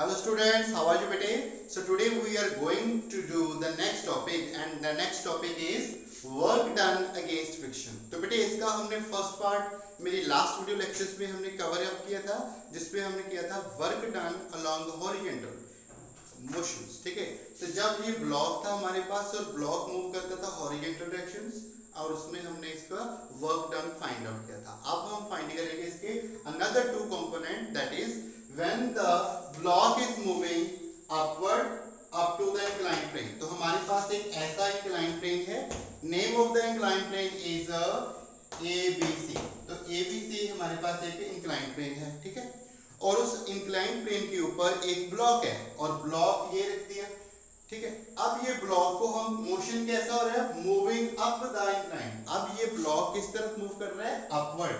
Hello students, how are you today? So today we are going to do the next topic and the next topic is work done against friction. तो बेटे इसका हमने first part मेरी last video lectures में हमने cover up किया था जिसमें हमने किया था work done along horizontal motions ठीक है तो जब ये ब्लॉक था हमारे पास और ब्लॉक मूव करता था हॉरिजेंटल डायरेक्शंस और उसमें हमने इसका वर्क डन फाइंड आउट किया था अब हम फाइंड करेंगे इसके another two component that is when the block is moving upward up to the incline plane तो हमारे पास एक ऐसा इंक्लाइन प्लेन है. Of the incline plane is A B C तो सी हमारे पास एक इंक्लाइन प्लेन है, ठीक है? और उस इंक्लाइन प्लेन के ऊपर एक ब्लॉक है, और ब्लॉक ये रख दिया ठीक है? अब ये ब्लॉक को हम मोशन कैसा हो रहा है? मूविंग अप द इंक्लाइन अब ये ब्लॉक किस तरफ़ मूव कर रहा है? अपवर्ड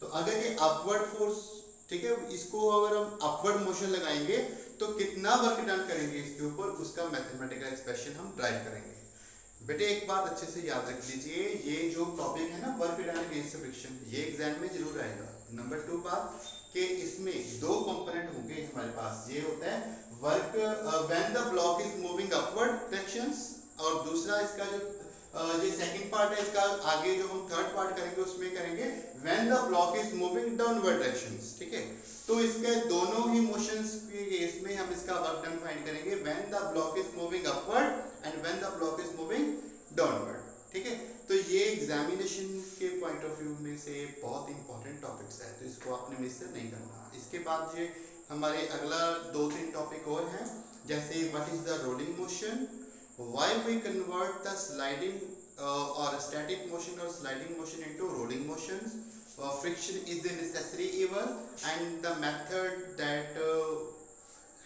तो अगर ये अपवर्ड फोर्स ठीक है, इसको अगर हम अपवर्ड मोशन लगाएँगे तो कितना वर्क डन करेंगे इसके ऊपर, उसका मैथमेटिकल एक्सप्रेशन हम ड्राइव करेंगे। बेटे, एक बात अच्छे से याद रख लीजिए, ये जो टॉपिक है ना वर्क डन अगेंस्ट फ्रिक्शन ये एग्ज़ाम में ज़रूर आएगा। नंबर टू बात, कि इसमें दो कंपोनेंट होंगे हमारे पास। ये होता है work when the block is moving upward directions और दूसरा इसका जो ये सेकंड पार्ट है, इसका आगे जो हम थर्ड पार्ट करेंगे, उसमें करेंगे when the block is moving downward directions ठीक है? तो इसके दोनों ही मोशंस के केस में हम इसका वर्क डन फाइंड करेंगे when the block is moving upward and when the block is moving downward ठीक है? तो ये एग्जामिनेशन के पॉइंट ऑफ़ व्यू में से बहुत इंपॉर्टेंट टॉपिक्स है तो इसको आपने मिस नहीं करना। इसके बाद ये हमारे अगला दो तीन टॉपिक और हैं, जैसे what is the rolling motion why we convert the sliding और स्टैटिक मोशन और sliding motion into rolling motions friction is the necessary evil and the method that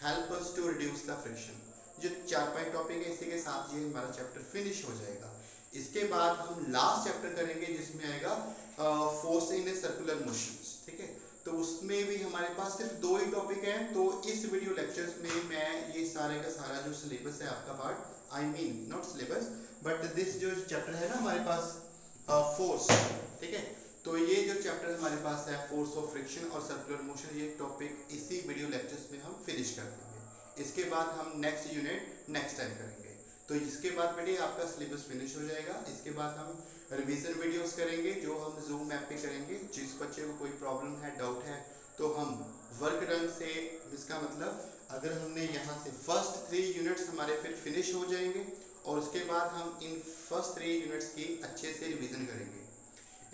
help us to reduce the friction जो चार पाँच topic है, इसी के साथ ये हमारा चैप्टर फिनिश हो जाएगा। इसके बाद हम लास्ट चैप्टर करेंगे, जिसमें आएगा force in a circular motions ठीक है? तो उसमें भी हमारे पास सिर्फ़ दो ही टॉपिक हैं तो इस वीडियो लेक्चर्स में मैं ये सारे का सारा जो सिलेबस है, आपका part I mean not syllabus but this जो चैप्टर है ना हमारे पास फोर्स ठीक है? तो ये जो चैप्टर हमारे पास है फोर्स ऑफ़ फ्रिक्शन और सर्कुलर मोशन ये टॉपिक इसी वीडियो लेक्चर्स में हम फिनिश कर देंगे। इसके बाद हम नेक्स्ट यूनिट नेक्स्ट टाइम करेंगे। तो इसके बाद बेटे आपका सिलेबस फिनिश हो जाएगा। इसके बाद हम रिवीजन वीडियोस करेंगे, जो हम जूम ऐप पे करेंगे। जिस बच्चे को कोई प्रॉब्लम है डाउट है तो हम वर्क डन से इसका मतलब अगर हमने यहाँ से फ़र्स्ट थ्री यूनिट्स हमारे फिर फिनिश हो जाएँगे, और उसके बाद हम इन फ़र्स्ट थ्री यूनिट्स की अच्छे से रिवीजन करेंगे।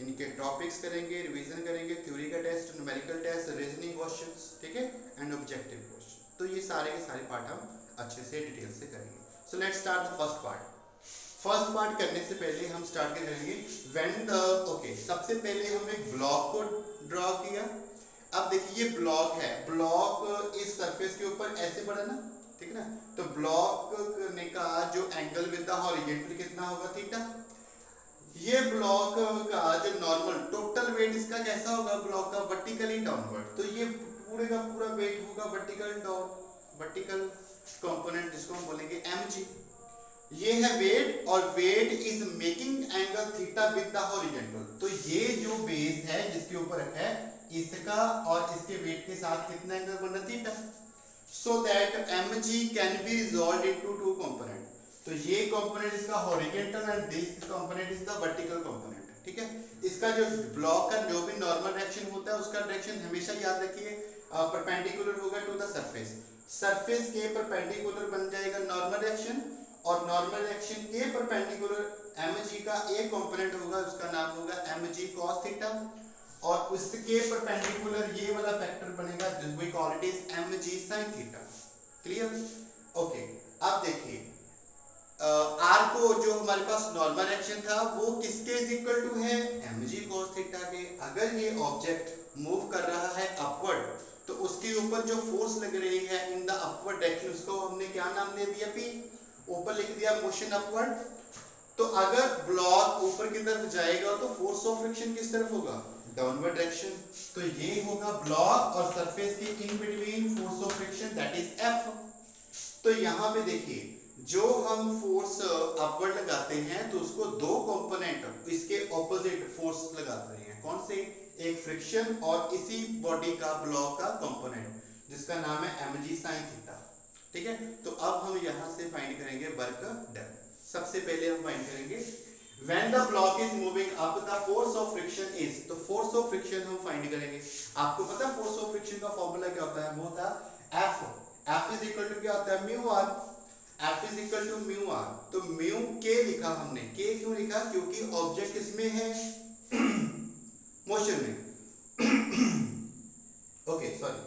इनके टॉपिक्स करेंगे रिवीजन करेंगे थ्योरी का test numerical test reasoning questions ठीक है? एंड ऑब्जेक्टिव क्वेश्चन तो ये सारे के सारे पार्ट हम अच्छे से डिटेल से करेंगे। So let's start the first part first part करने से पहले हम स्टार्ट करेंगे व्हेन द ओके सबसे पहले हम एक ब्लॉक को ड्रॉ किया। अब देखिए ये ब्लॉक है। ब्लॉक इस सरफेस के ऊपर ऐसे पड़ा ना, ठीक ना? तो ब्लॉक करने का जो एंगल विद द हॉरिजॉन्टल कितना होगा थीटा ये ब्लॉक का जो नॉर्मल टोटल वेट इसका कैसा होगा? ब्लॉक का वर्टिकली डाउनवर्ड तो ये पूरे का पूरा वेट होगा वर्टिकल डाउन वर्टिकल कंपोनेंट जिसको हम बोलेंगे एम ये है वेट और weight is making angle theta with the horizontal तो ये जो बेस है, जिसके ऊपर है इसका और इसके वेट के साथ कितना एंगल बन theta so that M G can be resolve into two component तो ये कंपोनेंट इसका horizontal and this component is the vertical component ठीक है? इसका जो ब्लॉक का जो भी नॉर्मल डायरेक्शन होता है, उसका डायरेक्शन हमेशा याद रखिए परपेंडिकुलर होगा टू द सरफेस सरफेस के परपेंडिकुलर बन जाएगा नॉर्मल एक्शन और नॉर्मल एक्शन के परपेंडिकुलर mg का एक कंपोनेंट होगा, उसका नाम होगा mg cos थीटा और उसके परपेंडिकुलर ये वाला फैक्टर बनेगा this we call it is mg sin theta clear okay अब देखिए आर को जो हमारे पास नॉर्मल एक्शन था, वो किसके इज़ इक्वल टू है? Mg cos थीटा के। अगर ये ऑब्जेक्ट मूव कर रहा है अपवर्ड तो उसके ऊपर जो फोर्स लग रही है इन द अपवर्ड डायरेक्शन उसको हमने क्या नाम दे दिया पी ऊपर लिख दिया मोशन अपवर्ड तो अगर ब्लॉक ऊपर की तरफ़ जाएगा तो फोर्स ऑफ़ फ्रिक्शन किस तरफ़ होगा? डाउनवर्ड डायरेक्शन तो ये होगा ब्लॉक और सरफेस के in between force of friction that is F तो यहाँ पे देखिए, जो हम फोर्स अपवर्ड लगाते हैं तो उसको दो कंपोनेंट इसके ऑपोजिट फोर्स लगाते हैं। कौन से? एक फ्रिक्शन और इसी बॉडी का ब्लॉक का कंपोनेंट जिसका नाम है एम जी साइन थीटा ठीक है? तो अब हम यहाँ से फाइंड करेंगे वर्क डन सबसे पहले हम फाइंड करेंगे when the block is moving up, the force of friction is तो force of friction हम फाइंड करेंगे। आपको पता है force of friction का फॉर्मूला क्या होता है? वो होता है F. F is equal to क्या होता है? mu r. F is equal to mu r. तो mu k लिखा हमने। K क्यों लिखा? क्योंकि ऑब्जेक्ट इसमें है? मोशन में। ओके सॉरी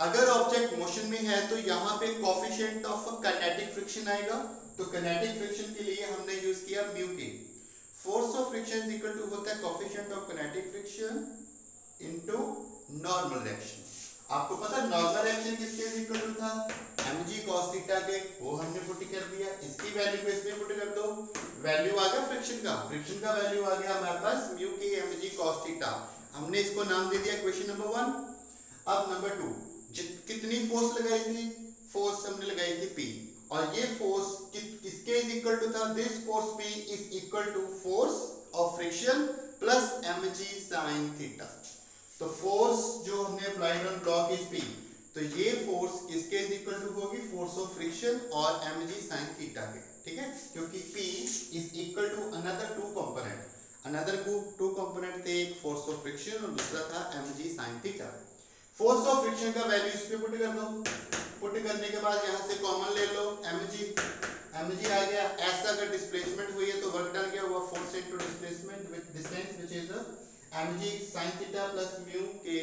अगर ऑब्जेक्ट मोशन में है तो यहाँ पे कोफिशिएंट ऑफ़ काइनेटिक फ्रिक्शन आएगा। तो काइनेटिक फ्रिक्शन के लिए हमने यूज़ किया mu K force of friction is equal to होता है coefficient of kinetic friction into normal reaction आपको पता है नॉर्मल रिएक्शन किसके इक्वल टू था? mg cos थीटा के, वो हमने पुट कर दिया। इसकी वैल्यू को इसमें पुट कर दो। वैल्यू आ गया फ्रिक्शन का। फ्रिक्शन का वैल्यू आ गया हमारे पास mu K mg cos theta हमने इसको नाम दे दिया क्वेश्चन नंबर वन अब नंबर टू कितनी फोर्स लगाई थी? फोर्स हमने लगाई थी P और ये फोर्स कि, किसके इज़ इक्वल टू था? This force P is equal to force of friction plus mg sin theta तो फोर्स जो हमने applied on block is P. तो ये फोर्स किसके इज़ इक्वल टू होगी? फोर्स ऑफ़ फ्रिक्शन और mg sin थीटा के. ठीक है? क्योंकि P is equal to another two component another two component थे एक फोर्स ऑफ़ फ्रिक्शन और दूसरा था mg sin theta force of friction का वैल्यू इस पे पुट कर दो पुट करने के बाद यहाँ से कॉमन ले लो mg mg आ गया। ऐसा अगर डिस्प्लेसमेंट हुई है तो वर्क डन क्या हुआ force into displacement with distance which is mg sin theta plus mu K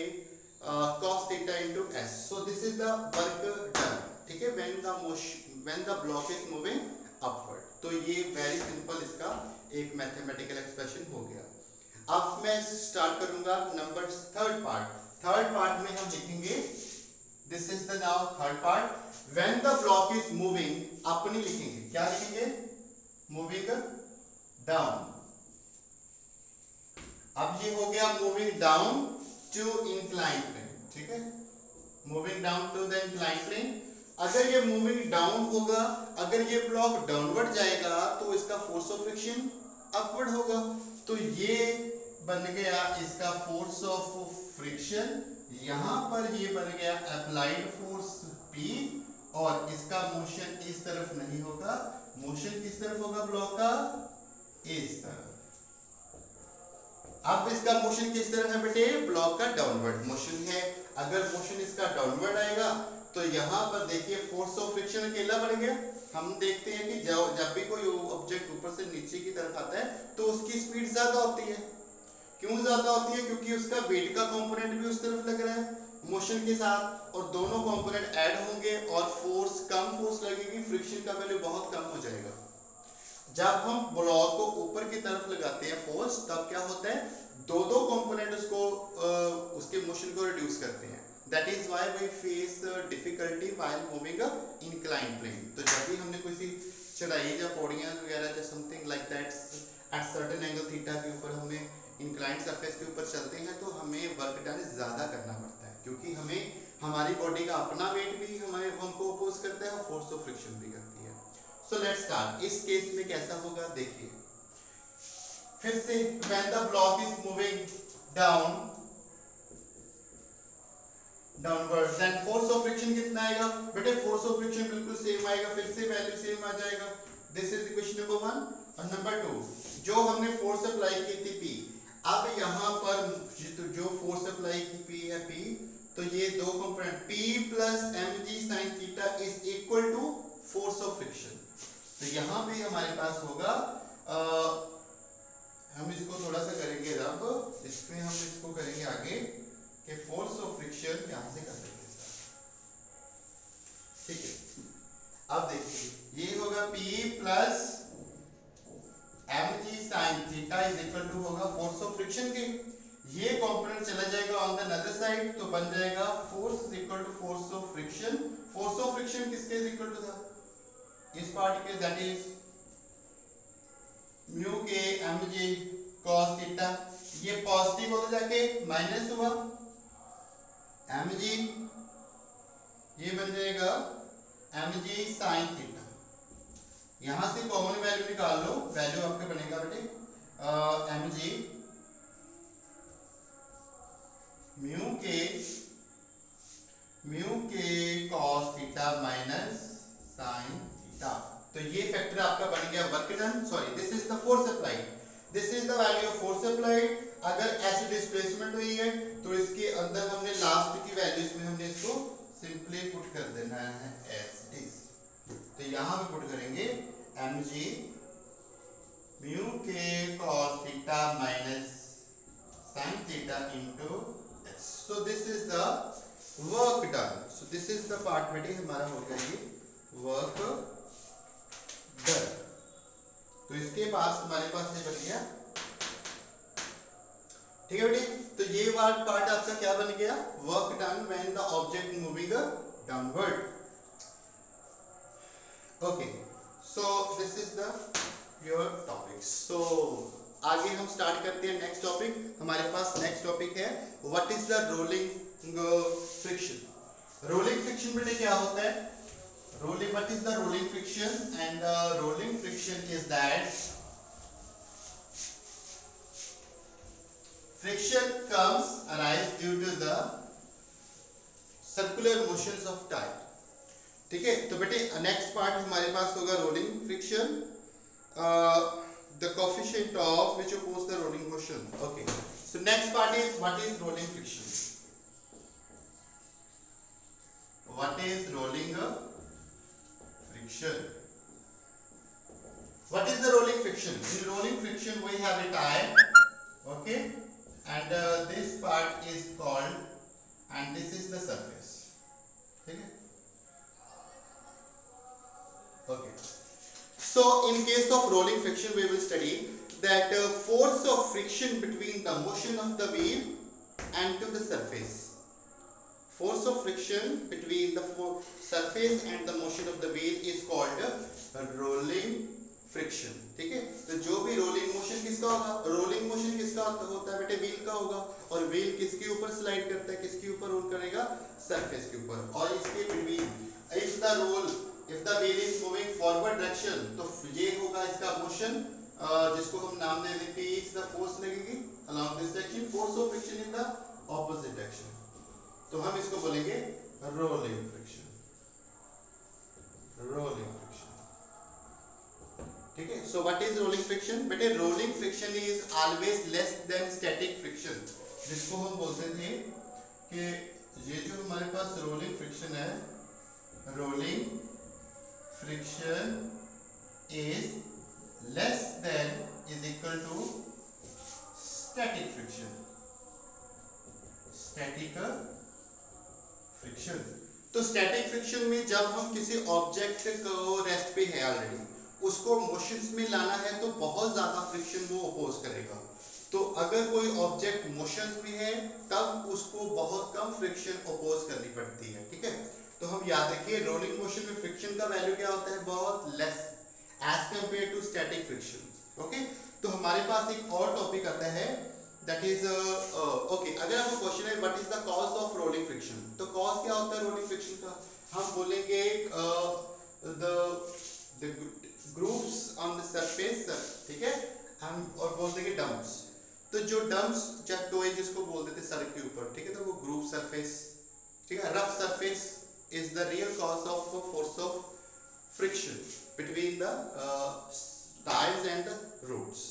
cos theta s. So this is the work done, ठीक है? When the motion, when the block is moving upward. तो ये very simple इसका एक mathematical expression हो गया। अब मैं स्टार्ट करूँगा number third part third part में हम लिखेंगे this is the now third part when the block is moving अपनी लिखेंगे। क्या लिखेंगे? मूविंग डाउन अब ये हो गया moving down to incline plane ठीक है? Moving down to the incline plane अगर ये मूविंग डाउन होगा, अगर ये ब्लॉक डाउनवर्ड जाएगा तो इसका फोर्स ऑफ़ फ्रिक्शन अपवर्ड होगा। तो ये बन गया इसका फोर्स ऑफ़ फ्रिक्शन यहाँ पर ये बन गया अप्लाइड फोर्स P और इसका मोशन इस तरफ़ नहीं होगा। मोशन किस तरफ़ होगा ब्लॉक का? इस तरफ़। अब इसका मोशन किस तरफ़ है बेटे? ब्लॉक का डाउनवर्ड मोशन है। अगर मोशन इसका डाउनवर्ड आएगा तो यहाँ पर देखिए फोर्स ऑफ़ फ्रिक्शन अकेला बढ़ गया। हम देखते हैं कि जब भी कोई ऑब्जेक्ट ऊपर से नीचे की तरफ़ आता है तो उसकी स्पीड ज़्यादा होती है। क्यों ज़्यादा होती है? क्योंकि उसका वेट का कंपोनेंट भी उस तरफ़ लग रहा है मोशन के साथ, और दोनों कंपोनेंट ऐड होंगे और फोर्स कम फोर्स लगेगी फ्रिक्शन का वैल्यू बहुत कम हो जाएगा। जब हम ब्लॉक को ऊपर की तरफ़ लगाते हैं फोर्स तब क्या होता है? दो दो कंपोनेंट उसको उसके मोशन को रिड्यूस करते हैं। That is why we face difficulty while moving incline plane तो जब भी हमने कोई चढ़ाई या पौड़ियाँ वगैरह या something like that at certain angle theta के ऊपर हमें इंक्लाइंट सरफेस के ऊपर चलते हैं तो हमें वर्क डन ज़्यादा करना पड़ता है, क्योंकि हमें, हमारी बॉडी का अपना वेट भी हमारे हमको अपोज करता है और फोर्स ऑफ़ फ्रिक्शन भी करती है। सो लेट्स स्टार्ट इस केस में कैसा होगा, देखिए। फिर से when the block is moving down downward then force of friction कितना आएगा? बेटे फोर्स ऑफ़ फ्रिक्शन बिल्कुल सेम आएगा, फिर से वैल्यू सेम आ जाएगा। दिस इज़ इक्वेशन नंबर 1 और नंबर 2 जो हमने फोर्स अप्लाई की थी P अब यहाँ पर जो फोर्स अप्लाई की पी है पी तो ये दो component P plus M G sine theta is equal to force of friction तो यहाँ पे हमारे पास होगा आ, हम इसको थोड़ा सा करेंगे रब इसमें हम इसको करेंगे आगे कि फोर्स ऑफ़ फ्रिक्शन यहाँ से कर देंगे ठीक है? अब देखिए ये होगा P plus mg sin theta is equal to होगा फोर्स ऑफ़ फ्रिक्शन के। ये कंपोनेंट चला जाएगा ऑन द अदर साइड तो बन जाएगा force is equal to force of friction force of friction किसके इज़ इक्वल टू था? इस पार्ट के that is mu k mg cos theta ये पॉजिटिव होता जाके माइनस हुआ। mg, ये बन जाएगा mg sin थीटा यहाँ से कॉमन वैल्यू निकाल लो वैल्यू आपके बनेगा बेटे m g mu k mu k cos theta minus sine theta तो ये फैक्टर आपका बन गया work done sorry this is the force applied this is the value of force applied अगर ऐसी डिस्प्लेसमेंट हुई है तो इसके अंदर हमने लास्ट की वैल्यूज़ में हमने इसको सिंपली पुट कर देना है एस इज़ तो यहाँ पे पुट करेंगे m g mu k cos theta minus sin theta into s so, this is the work done. So, this is the part बेटे हमारा हो गया ये work done. तो इसके पास हमारे पास ये बन गया। ठीक है बेटे? तो ये वाला पार्ट आपका क्या बन गया? Work done when the object moving downward okay so this is the your topics so आगे हम स्टार्ट करते हैं नेक्स्ट टॉपिक हमारे पास नेक्स्ट टॉपिक है what is the rolling friction rolling friction बेटे क्या होता है? Rolling what is the rolling friction and rolling friction is that friction comes, arise due to the circular motions of tire ठीक है तो बेटे नेक्स्ट पार्ट हमारे पास होगा rolling friction uh, the coefficient of which oppose the rolling motion. Okay. So next part is what is rolling friction? What is rolling friction? What is the rolling friction? In rolling friction we have a tire. Okay. And uh, this part is called and this is the surface. Okay. So in case of rolling friction we will study that uh, force of friction between the motion of the wheel and to the surface. Force of friction between the surface and the motion of the wheel is called uh, rolling friction ठीक है तो जो भी rolling motion किसका होगा rolling motion किसका होता है बेटे व्हील का होगा और व्हील किसके ऊपर स्लाइड करता है किसके ऊपर रोल करेगा सरफेस के ऊपर और इसके between if the roll if the wheel is moving forward direction तो ये होगा इसका मोशन जिसको हम नाम दे देंगे इज़ द फोर्स लगेगी along this direction force of friction in the opposite direction तो हम इसको बोलेंगे रोलिंग फ्रिक्शन रोलिंग फ्रिक्शन ठीक है? So what is rolling friction बेटे rolling friction is always less than static friction जिसको हम बोलते थे कि ये जो हमारे पास रोलिंग फ्रिक्शन है rolling friction is less than, is equal to static friction. Static friction. तो स्टैटिक फ्रिक्शन में जब हम किसी ऑब्जेक्ट को रेस्ट पे है ऑलरेडी उसको मोशंस में लाना है तो बहुत ज़्यादा फ्रिक्शन वो अपोज करेगा। तो अगर कोई ऑब्जेक्ट मोशंस में है, तब उसको बहुत कम फ्रिक्शन अपोज करनी पड़ती है, ठीक है? तो हम याद रखिए रोलिंग मोशन में फ्रिक्शन का वैल्यू क्या होता है? बहुत less as compare to static friction okay तो हमारे पास एक और टॉपिक आता है दैट इज़ ओके अगर आपको क्वेश्चन है what is the cause of rolling friction तो कॉज क्या होता है रोलिंग फ्रिक्शन का? हम बोलेंगे the the groups on the surface ठीक है? हम, और बोल देंगे डम्प्स तो जो डम्प्स या टोए जिसको बोल देते सड़क के ऊपर, ठीक है? तो वो ग्रुप सरफेस ठीक है? Rough surface is the real cause of force of between the uh, tiles and the roads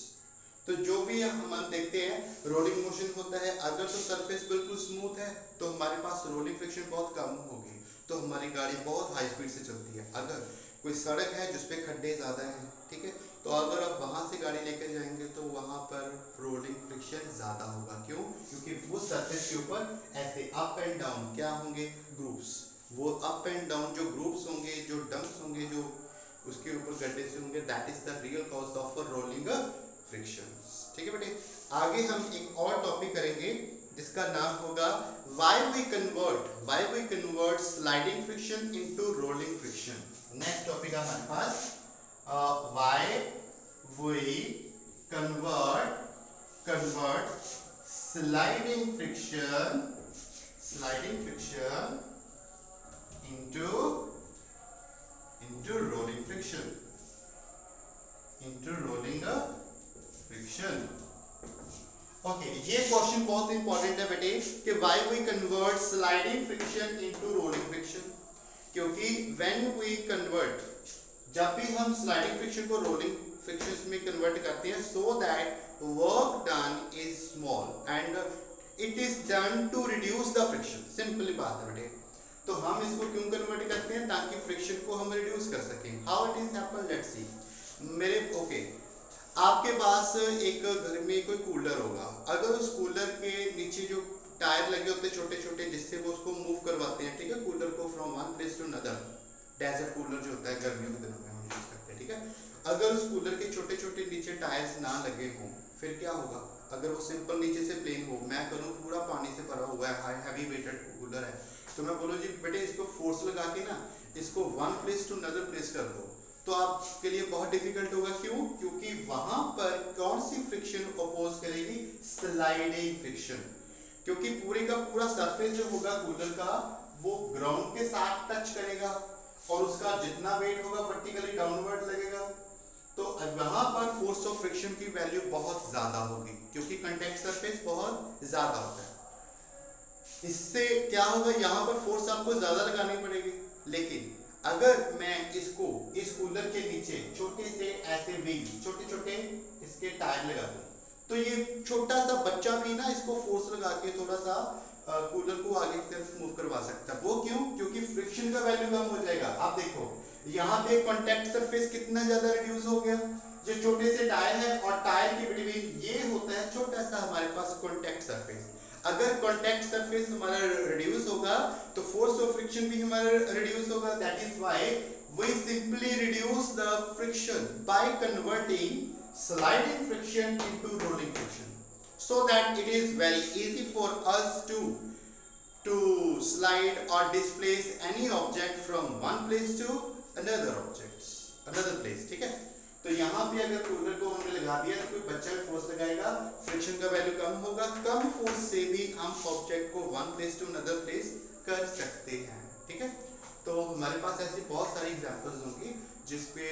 तो जो भी हम देखते हैं रोलिंग मोशन होता है। अगर तो सरफेस बिल्कुल स्मूथ है तो हमारे पास रोलिंग फ्रिक्शन बहुत कम होगी। तो हमारी गाड़ी बहुत हाई स्पीड से चलती है। अगर कोई सड़क है जिसपे खड्डे ज़्यादा हैं ठीक है? तो अगर आप वहाँ से गाड़ी लेकर जाएँगे तो वहाँ पर रोलिंग फ्रिक्शन ज़्यादा होगा। क्यों? क्योंकि वो सरफेस के ऊपर ऐसे अप एंड डाउन क्या होंगे? ग्रुप्स वो अप एंड डाउन जो ग्रुप्स होंगे, जो डंप्स होंगे, जो उसके ऊपर गड्ढे से होंगे that is the real cause of rolling friction ठीक है बेटे? आगे हम एक और टॉपिक करेंगे, जिसका नाम होगा why we convert why we convert sliding friction into rolling friction next topic हमारे पास why we convert convert sliding friction sliding friction into into rolling friction. Into rolling a friction. Okay okay, ये question बहुत important है बेटे कि why we convert sliding friction into rolling friction क्योंकि when we convert जब भी हम sliding friction को रोलिंग फ्रिक्शन में कन्वर्ट करते हैं so that work done is small and it is done to reduce the friction simply बात है बेटे. तो हम इसको क्यों कन्वर्ट करते हैं ताकि फ्रिक्शन को हम रिड्यूस कर सकें? How it is happen let's see मेरे ओके okay, आपके पास एक घर में कोई कूलर होगा। अगर उस कूलर के नीचे जो टायर लगे होते हैं छोटे छोटे जिससे वो उसको मूव करवाते हैं ठीक है? कूलर को from one place to another desert cooler जो होता है गर्मियों के दिनों में हम यूज़ करते हैं ठीक है? अगर उस कूलर के छोटे छोटे नीचे टायर्स ना लगे हों फिर क्या होगा? अगर वो सिंपल नीचे से प्लेन हो मैं करूँ पूरा पानी से भरा हुआ है हैवी वेटेड कूलर है तो मैं बोलो, जी, बेटे, इसको फोर्स लगा के ना, इसको one place to another place कर दो। तो आपके लिए बहुत डिफ़िकल्ट होगा। क्यों? क्योंकि वहाँ पर कौन सी फ्रिक्शन अपोज करेगी? स्लाइडिंग फ्रिक्शन क्योंकि पूरे का पूरा सरफेस जो होगा कूलर का, वो ग्राउंड के साथ टच करेगा और उसका जितना वेट होगा वर्टिकली डाउनवर्ड लगेगा। तो वहाँ पर फोर्स ऑफ़ फ्रिक्शन की वैल्यू बहुत ज़्यादा होगी, क्योंकि कंटेक्ट सरफेस बहुत ज़्यादा होता है। इससे क्या होगा? यहाँ पर फोर्स आपको ज़्यादा लगानी पड़ेगी। लेकिन अगर मैं इसको इस कूलर के नीचे छोटे से ऐसे व्हील छोटे छोटे इसके टायर लगा दूँ तो ये छोटा सा बच्चा भी ना इसको फोर्स लगा के थोड़ा सा कूलर को आगे की तरफ़ मूव करवा सकता है। वो क्यों? क्योंकि फ्रिक्शन का वैल्यू कम हो जाएगा। आप देखो, यहाँ पे कॉन्टेक्ट सरफेस कितना ज़्यादा रिड्यूस हो गया। जो छोटे से टायर है और टायर के बिटवीन ये होता है छोटा सा हमारे पास कॉन्टेक्ट सरफेस अगर कॉन्टेक्ट सरफेस हमारा रिड्यूस होगा तो फोर्स ऑफ़ फ्रिक्शन भी हमारा रिड्यूस होगा. That is why we simply reduce the friction by converting sliding friction into rolling friction so that it is very easy for us to to slide और displace any object from one place to another object another place ठीक है? तो यहाँ पे अगर cooler को हमने लगा दिया तो कोई बच्चा फोर्स लगाएगा फ्रिक्शन का वैल्यू कम होगा, कम फोर्स से भी हम ऑब्जेक्ट को one place to another place कर सकते हैं, ठीक है? तो हमारे पास ऐसी बहुत सारी एग्जांपल्स होंगी जिसपे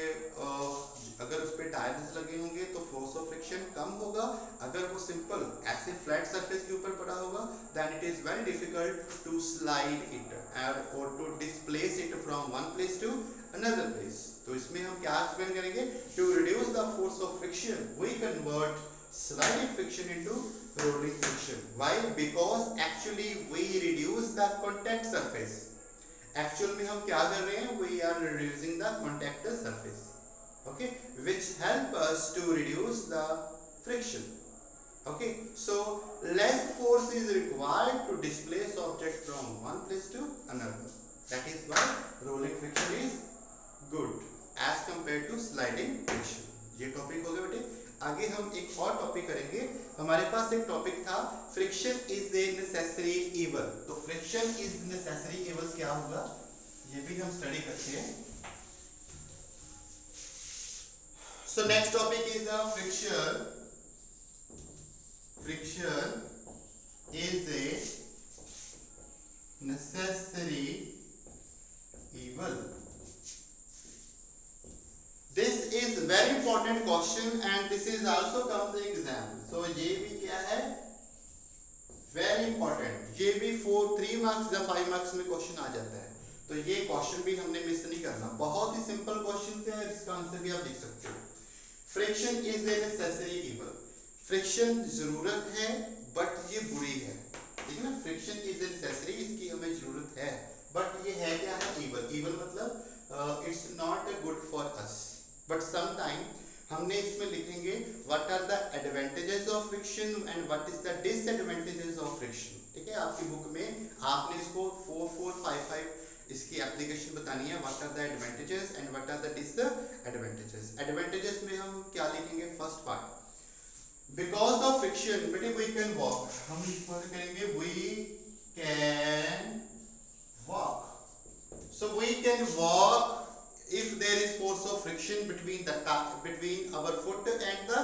अगर उस पर टायर्स लगे होंगे तो फोर्स ऑफ़ फ्रिक्शन कम होगा, अगर वो सिंपल ऐसे फ्लैट सरफेस के ऊपर पड़ा होगा then it is very difficult to slide it और to displace it from one place to another place तो इसमें हम क्या एक्सप्लेन करेंगे? To reduce the force of friction we convert sliding friction into rolling friction why because actually we reduce the contact surface actual में हम क्या कर रहे हैं? We are reducing the contact surface okay which help us to reduce the friction okay so less force is required to displace object from one place to another that is why rolling friction is good. As compare to sliding friction ये topic हो गया बेटे। आगे हम एक और topic करेंगे। हमारे पास एक टॉपिक था friction is a necessary evil तो फ्रिक्शन इज़ नेसेसरी इवल क्या होगा? ये भी हम स्टडी करते हैं। So next topic is the friction friction is a necessary evil. Is very important question and this is also comes in exam. So ये भी क्या है? वेरी इंपॉर्टेंट ये भी फोर थ्री मार्क्स या फाइव मार्क्स में क्वेश्चन आ जाता है. तो ये क्वेश्चन भी हमने मिस नहीं करना. बहुत ही सिंपल क्वेश्चन है इसका आंसर भी आप लिख सकते हो. Friction is a necessary evil friction ज़रूरत है बट ये बुरी है. ठीक है ना? फ्रिक्शन इज़ ए नेसेसरी इसकी हमें ज़रूरत है. बट ये है क्या? है इवल इवल मतलब it's not good for us but sometime हमने इसमें लिखेंगे what are the advantages of friction and what is the disadvantages of friction ठीक है? आपकी बुक में आपने इसको 4 4 5 5 इसकी एप्लीकेशन बतानी है what are the advantages and what are the disadvantages advantages में हम क्या लिखेंगे? First part because of friction बेटे वी कैन वॉक हम करेंगे? We can walk so we can walk if there is force of friction between the between our foot and the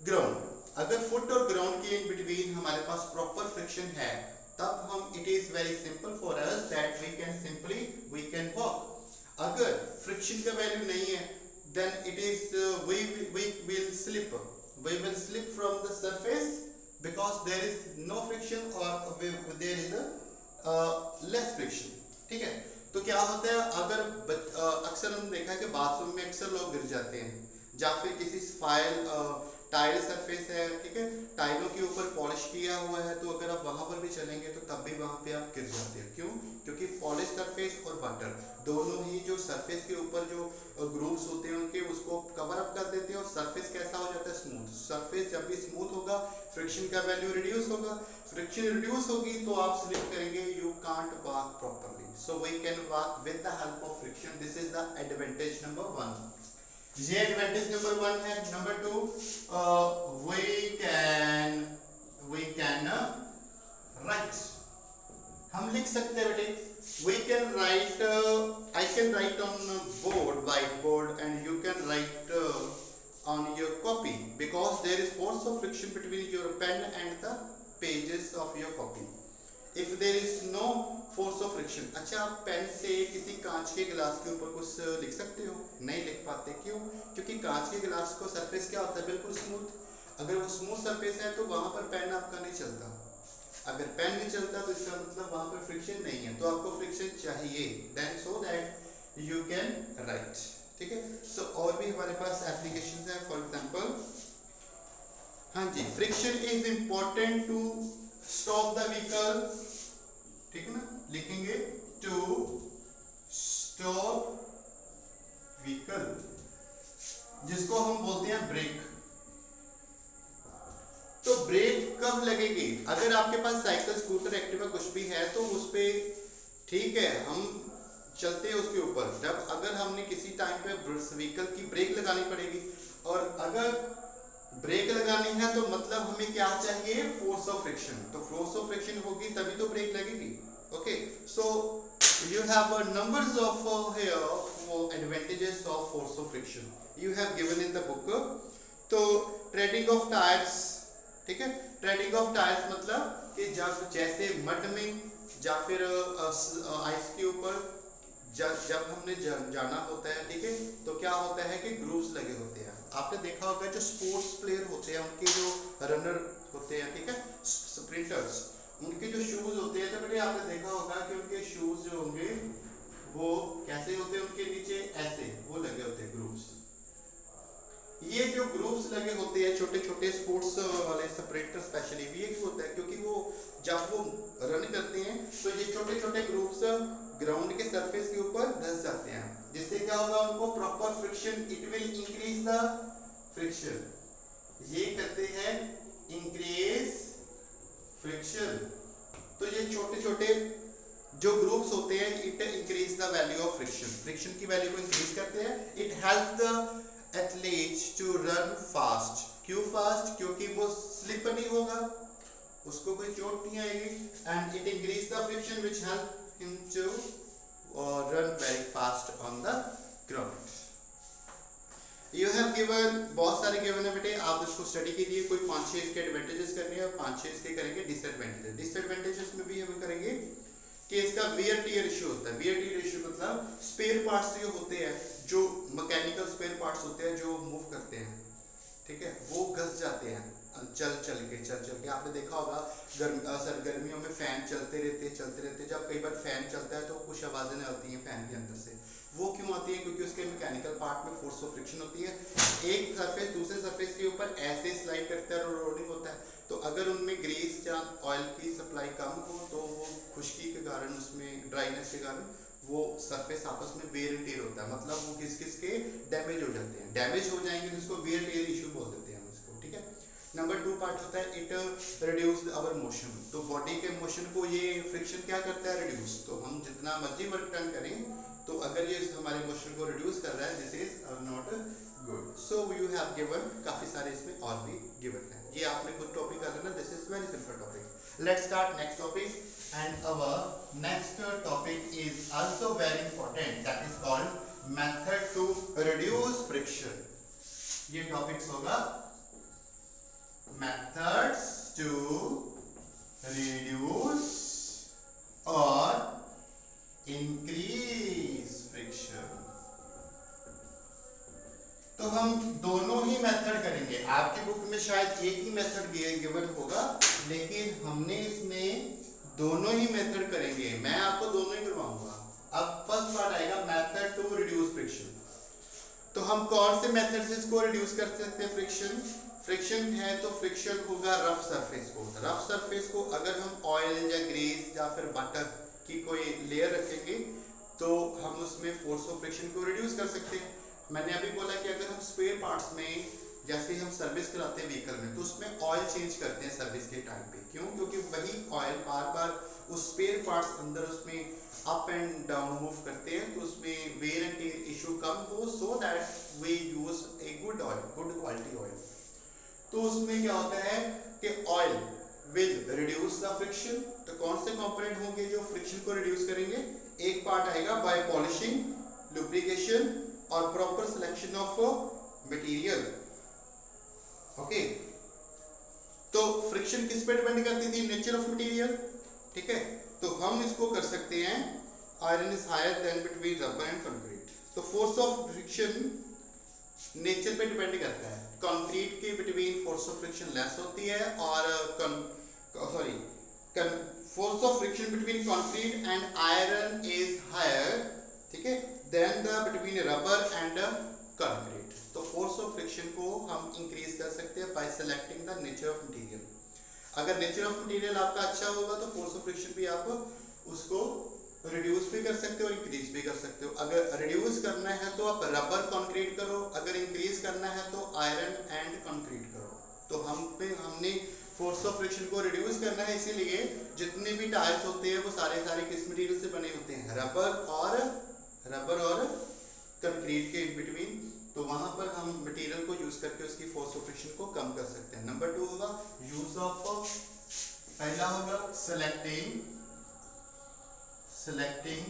ground अगर foot और ground के in between हमारे पास proper friction है तब हम it is very simple for us that we can simply we can walk अगर friction का value नहीं है then it is we we will slip we will slip from the surface because there is no friction or there is a uh, less friction ठीक है तो क्या होता है, अगर अक्सर हम देखा है कि बाथरूम में अक्सर लोग गिर जाते हैं या फिर किसी फ़ाइल टाइल सरफेस है, ठीक है टाइलों के ऊपर पॉलिश किया हुआ है तो अगर आप वहाँ पर भी चलेंगे तो तब भी वहाँ पे आप गिर जाते हैं। क्यों? क्योंकि पॉलिश सरफेस और वाटर दोनों ही जो सरफेस के ऊपर जो ग्रूव्स होते हैं उनके, उसको कवर अप कर देते हैं और सरफेस कैसा हो जाता है? स्मूथ सरफेस जब भी स्मूथ होगा फ्रिक्शन का वैल्यू रिड्यूस होगा। फ्रिक्शन रिड्यूस होगी तो आप स्लिप करेंगे you can't walk properly so we can walk with the help of friction this is the advantage number one ये एडवांटेज नंबर वन है number two we can we can write हम लिख सकते हैं बेटे we can write uh, i can write on board whiteboard and you can write uh, on your copy because there is force of friction between your pen and the pages of your copy if there is no force of friction अच्छा आप pen से किसी कांच के गिलास के ऊपर कुछ लिख सकते हो? नहीं लिख पाते, क्यों? क्योंकि कांच के गिलास को सरफेस क्या होता है? बिल्कुल स्मूथ अगर वो स्मूथ सरफेस है तो वहाँ पर पेन आपका नहीं चलता. अगर पेन नहीं चलता तो इसका मतलब वहाँ पर फ्रिक्शन नहीं है. तो आपको फ्रिक्शन चाहिए. Then so that you can write ठीक है? सो और भी हमारे पास एप्लीकेशन है. फॉर एग्जांपल हाँ जी friction is important to stop the vehicle ठीक है ना? लिखेंगे टू स्टॉप व्हीकल जिसको हम बोलते हैं ब्रेक तो ब्रेक कब लगेगी? अगर आपके पास साइकिल स्कूटर एक्टिवा कुछ भी है तो उस पर ठीक है, हम चलते हैं उसके ऊपर. जब अगर हमने किसी टाइम पे व्हीकल की ब्रेक लगानी पड़ेगी, और अगर ब्रेक लगानी है तो मतलब हमें क्या चाहिए? फोर्स ऑफ़ फ्रिक्शन तो फोर्स ऑफ़ फ्रिक्शन होगी, तभी तो ब्रेक लगेगी. Okay so you have uh, numbers of uh, here for advantages of force of friction. You have given in the book. तो ट्रेडिंग ऑफ़ टायर्स ठीक है? Trading of tyres मतलब कि जब जैसे मड में या फिर आइस के ऊपर जब हमने जाना होता है ठीक है? तो क्या होता है कि ग्रुप्स लगे होते हैं। आपने देखा होगा जो स्पोर्ट्स प्लेयर होते हैं उनके जो रनर होते हैं ठीक है? स्प्रिंटर्स उनके जो शूज़ होते हैं तो बेटे आपने देखा होगा कि उनके शूज़ जो होंगे, वो कैसे होते हैं उनके नीचे? ऐसे, वो लगे होते हैं ग्रुप्स ये जो ग्रुप्स लगे होते हैं छोटे छोटे स्पोर्ट्स वाले सेपरेटर स्पेशली ये क्यों होता है, क्योंकि वो जब वो रन करते हैं तो ये छोटे छोटे ग्रुप्स ग्राउंड के सरफेस के ऊपर धस जाते हैं। जिससे क्या होगा उनको proper friction it will increase the friction ये करते हैं इंक्रीज फ्रिक्शन तो ये छोटे छोटे जो ग्रुप्स होते हैं it increase the value of friction friction की वैल्यू को इंक्रीज करते हैं. It help the athletes to run fast क्यों फास्ट क्योंकि वो स्लिप नहीं होगा। उसको कोई चोट नहीं आएगी। And it increase the friction which help him to run very fast on the ground you have given बहुत सारे गिवन है बेटे। आप इसको स्टडी कीजिए। कोई पाँच छह इसके एडवांटेजेस करने हैं पाँच छह इसके करेंगे डिसएडवांटेजेस डिसएडवांटेजेस में भी हम करेंगे कि इसका वियर टीयर इशू होता है। वियर टीयर इशू मतलब स्पेयर पार्ट्स जो होते हैं, जो मैकेनिकल स्पेयर पार्ट्स होते हैं, जो मूव करते हैं। ठीक है? वो घस जाते हैं। चल चल के, चल चल के। आपने देखा होगा, गर्म सर गर्मियों में फ़ैन चलते रहते चलते रहते। जब कई बार फ़ैन चलता है तो कुछ आवाज़ें आती हैं फ़ैन के अंदर से। वो क्यों आती है? क्योंकि उसके मैकेनिकल पार्ट में फोर्स ऑफ़ फ्रिक्शन होती है। एक सरफेस दूसरे सरफेस के ऊपर ऐसे स्लाइड करता है और रोलिंग होता है। तो अगर उनमें ग्रीस या ऑयल की सप्लाई कम हो तो वो खुश्की के कारण, उसमें ड्राइनेस के कारण वो सरफेस आपस में वेयर टेयर होता है। मतलब वो किस किस के डैमेज हो जाते हैं। डैमेज हो जाएँगे तो इसको वेयर टेयर इशू बोल देते हैं उसको ठीक है? नंबर टू पार्ट होता है इट रिड्यूस आवर मोशन तो बॉडी के मोशन को ये फ्रिक्शन क्या करता है? रिड्यूस तो हम जितना मर्ज़ी वर्क डन करें तो अगर ये हमारे मोशन को रिड्यूस कर रहा है this is not good so you have given काफ़ी सारे इसमें और भी गिवन है। ये आपने खुद टॉपिक कर लेना this is very simple topic let's start next topic and our next topic is also very important that is called method to reduce friction ये टॉपिक्स होगा methods to reduce or increase friction तो हम दोनों ही method करेंगे। आपकी book में शायद एक ही मेथड गिवन होगा, लेकिन हमने इसमें दोनों ही मेथड करेंगे। मैं आपको दोनों ही करवाऊँगा। अब फ़र्स्ट पार्ट आएगा मेथड टू रिड्यूस फ्रिक्शन तो हम कौन से मेथड से इसको रिड्यूस कर सकते हैं? फ्रिक्शन फ्रिक्शन है तो फ्रिक्शन होगा रफ सरफेस को। रफ सरफेस को अगर हम ऑयल या ग्रीस या फिर बटर की कोई लेयर रखेंगे तो हम उसमें फोर्स ऑफ़ फ्रिक्शन को रिड्यूस कर सकते हैं। मैंने अभी बोला कि अगर हम स्पेयर पार्ट्स में जैसे हम सर्विस कराते हैं व्हीकल में तो उसमें ऑयल चेंज करते हैं सर्विस के टाइम पे। क्यों? क्योंकि वही ऑयल बार बार उस स्पेयर पार्ट्स अंदर उसमें अप एंड डाउन मूव करते हैं तो उसमें वेयर एंड टेयर इशू कम हो so that we use a good oil good quality oil तो उसमें क्या होता है कि oil will reduce the friction तो कौन से कंपोनेंट होंगे जो फ्रिक्शन को रिड्यूस करेंगे? एक पार्ट आएगा बाय पॉलिशिंग लुब्रिकेशन और proper selection of material okay तो फ्रिक्शन किस पे डिपेंड करती थी? नेचर ऑफ़ मटेरियल ठीक है? तो हम इसको कर सकते हैं। Iron is higher than between rubber and concrete तो फोर्स ऑफ़ फ्रिक्शन नेचर पे डिपेंड करता है। कंक्रीट के between force of friction less होती है और sorry force of friction between concrete and iron is higher ठीक है? Then the between rubber and concrete तो फोर्स ऑफ़ फ्रिक्शन को हम इंक्रीज कर सकते हैं by selecting the nature of material अगर नेचर ऑफ़ मटेरियल आपका अच्छा होगा तो फोर्स ऑफ़ फ्रिक्शन भी आप उसको रिड्यूस भी कर सकते हो इंक्रीज भी कर सकते हो. अगर रिड्यूस करना है तो आप रबर कंक्रीट करो. अगर इंक्रीज करना है तो आयरन एंड कंक्रीट करो. तो हम पे, हमने फोर्स ऑफ़ फ्रिक्शन को रिड्यूस करना है, इसीलिए जितने भी टायर्स होते हैं, वो सारे सारे किस मटेरियल से बने होते हैं? रबर और रबर और कंक्रीट के इन बिटवीन तो वहाँ पर हम मटेरियल को यूज़ करके उसकी फोर्स ऑफ़ फ्रिक्शन को कम कर सकते हैं। नंबर टू होगा यूज़ ऑफ़ पहला होगा selecting selecting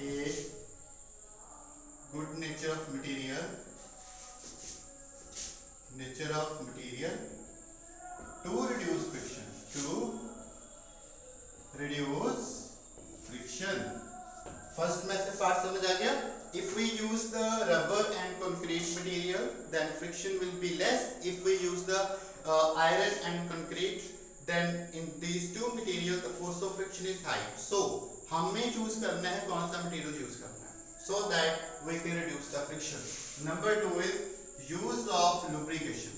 a good nature of material nature of material to reduce friction to reduce friction first method part समझ आ गया If we use the rubber and concrete material, then friction will be less. If we use the uh, iron and concrete, then in these two materials the force of friction is high. So हमें choose करना है कौन सा material use करना है, so that we can reduce the friction. Number two is use of lubrication.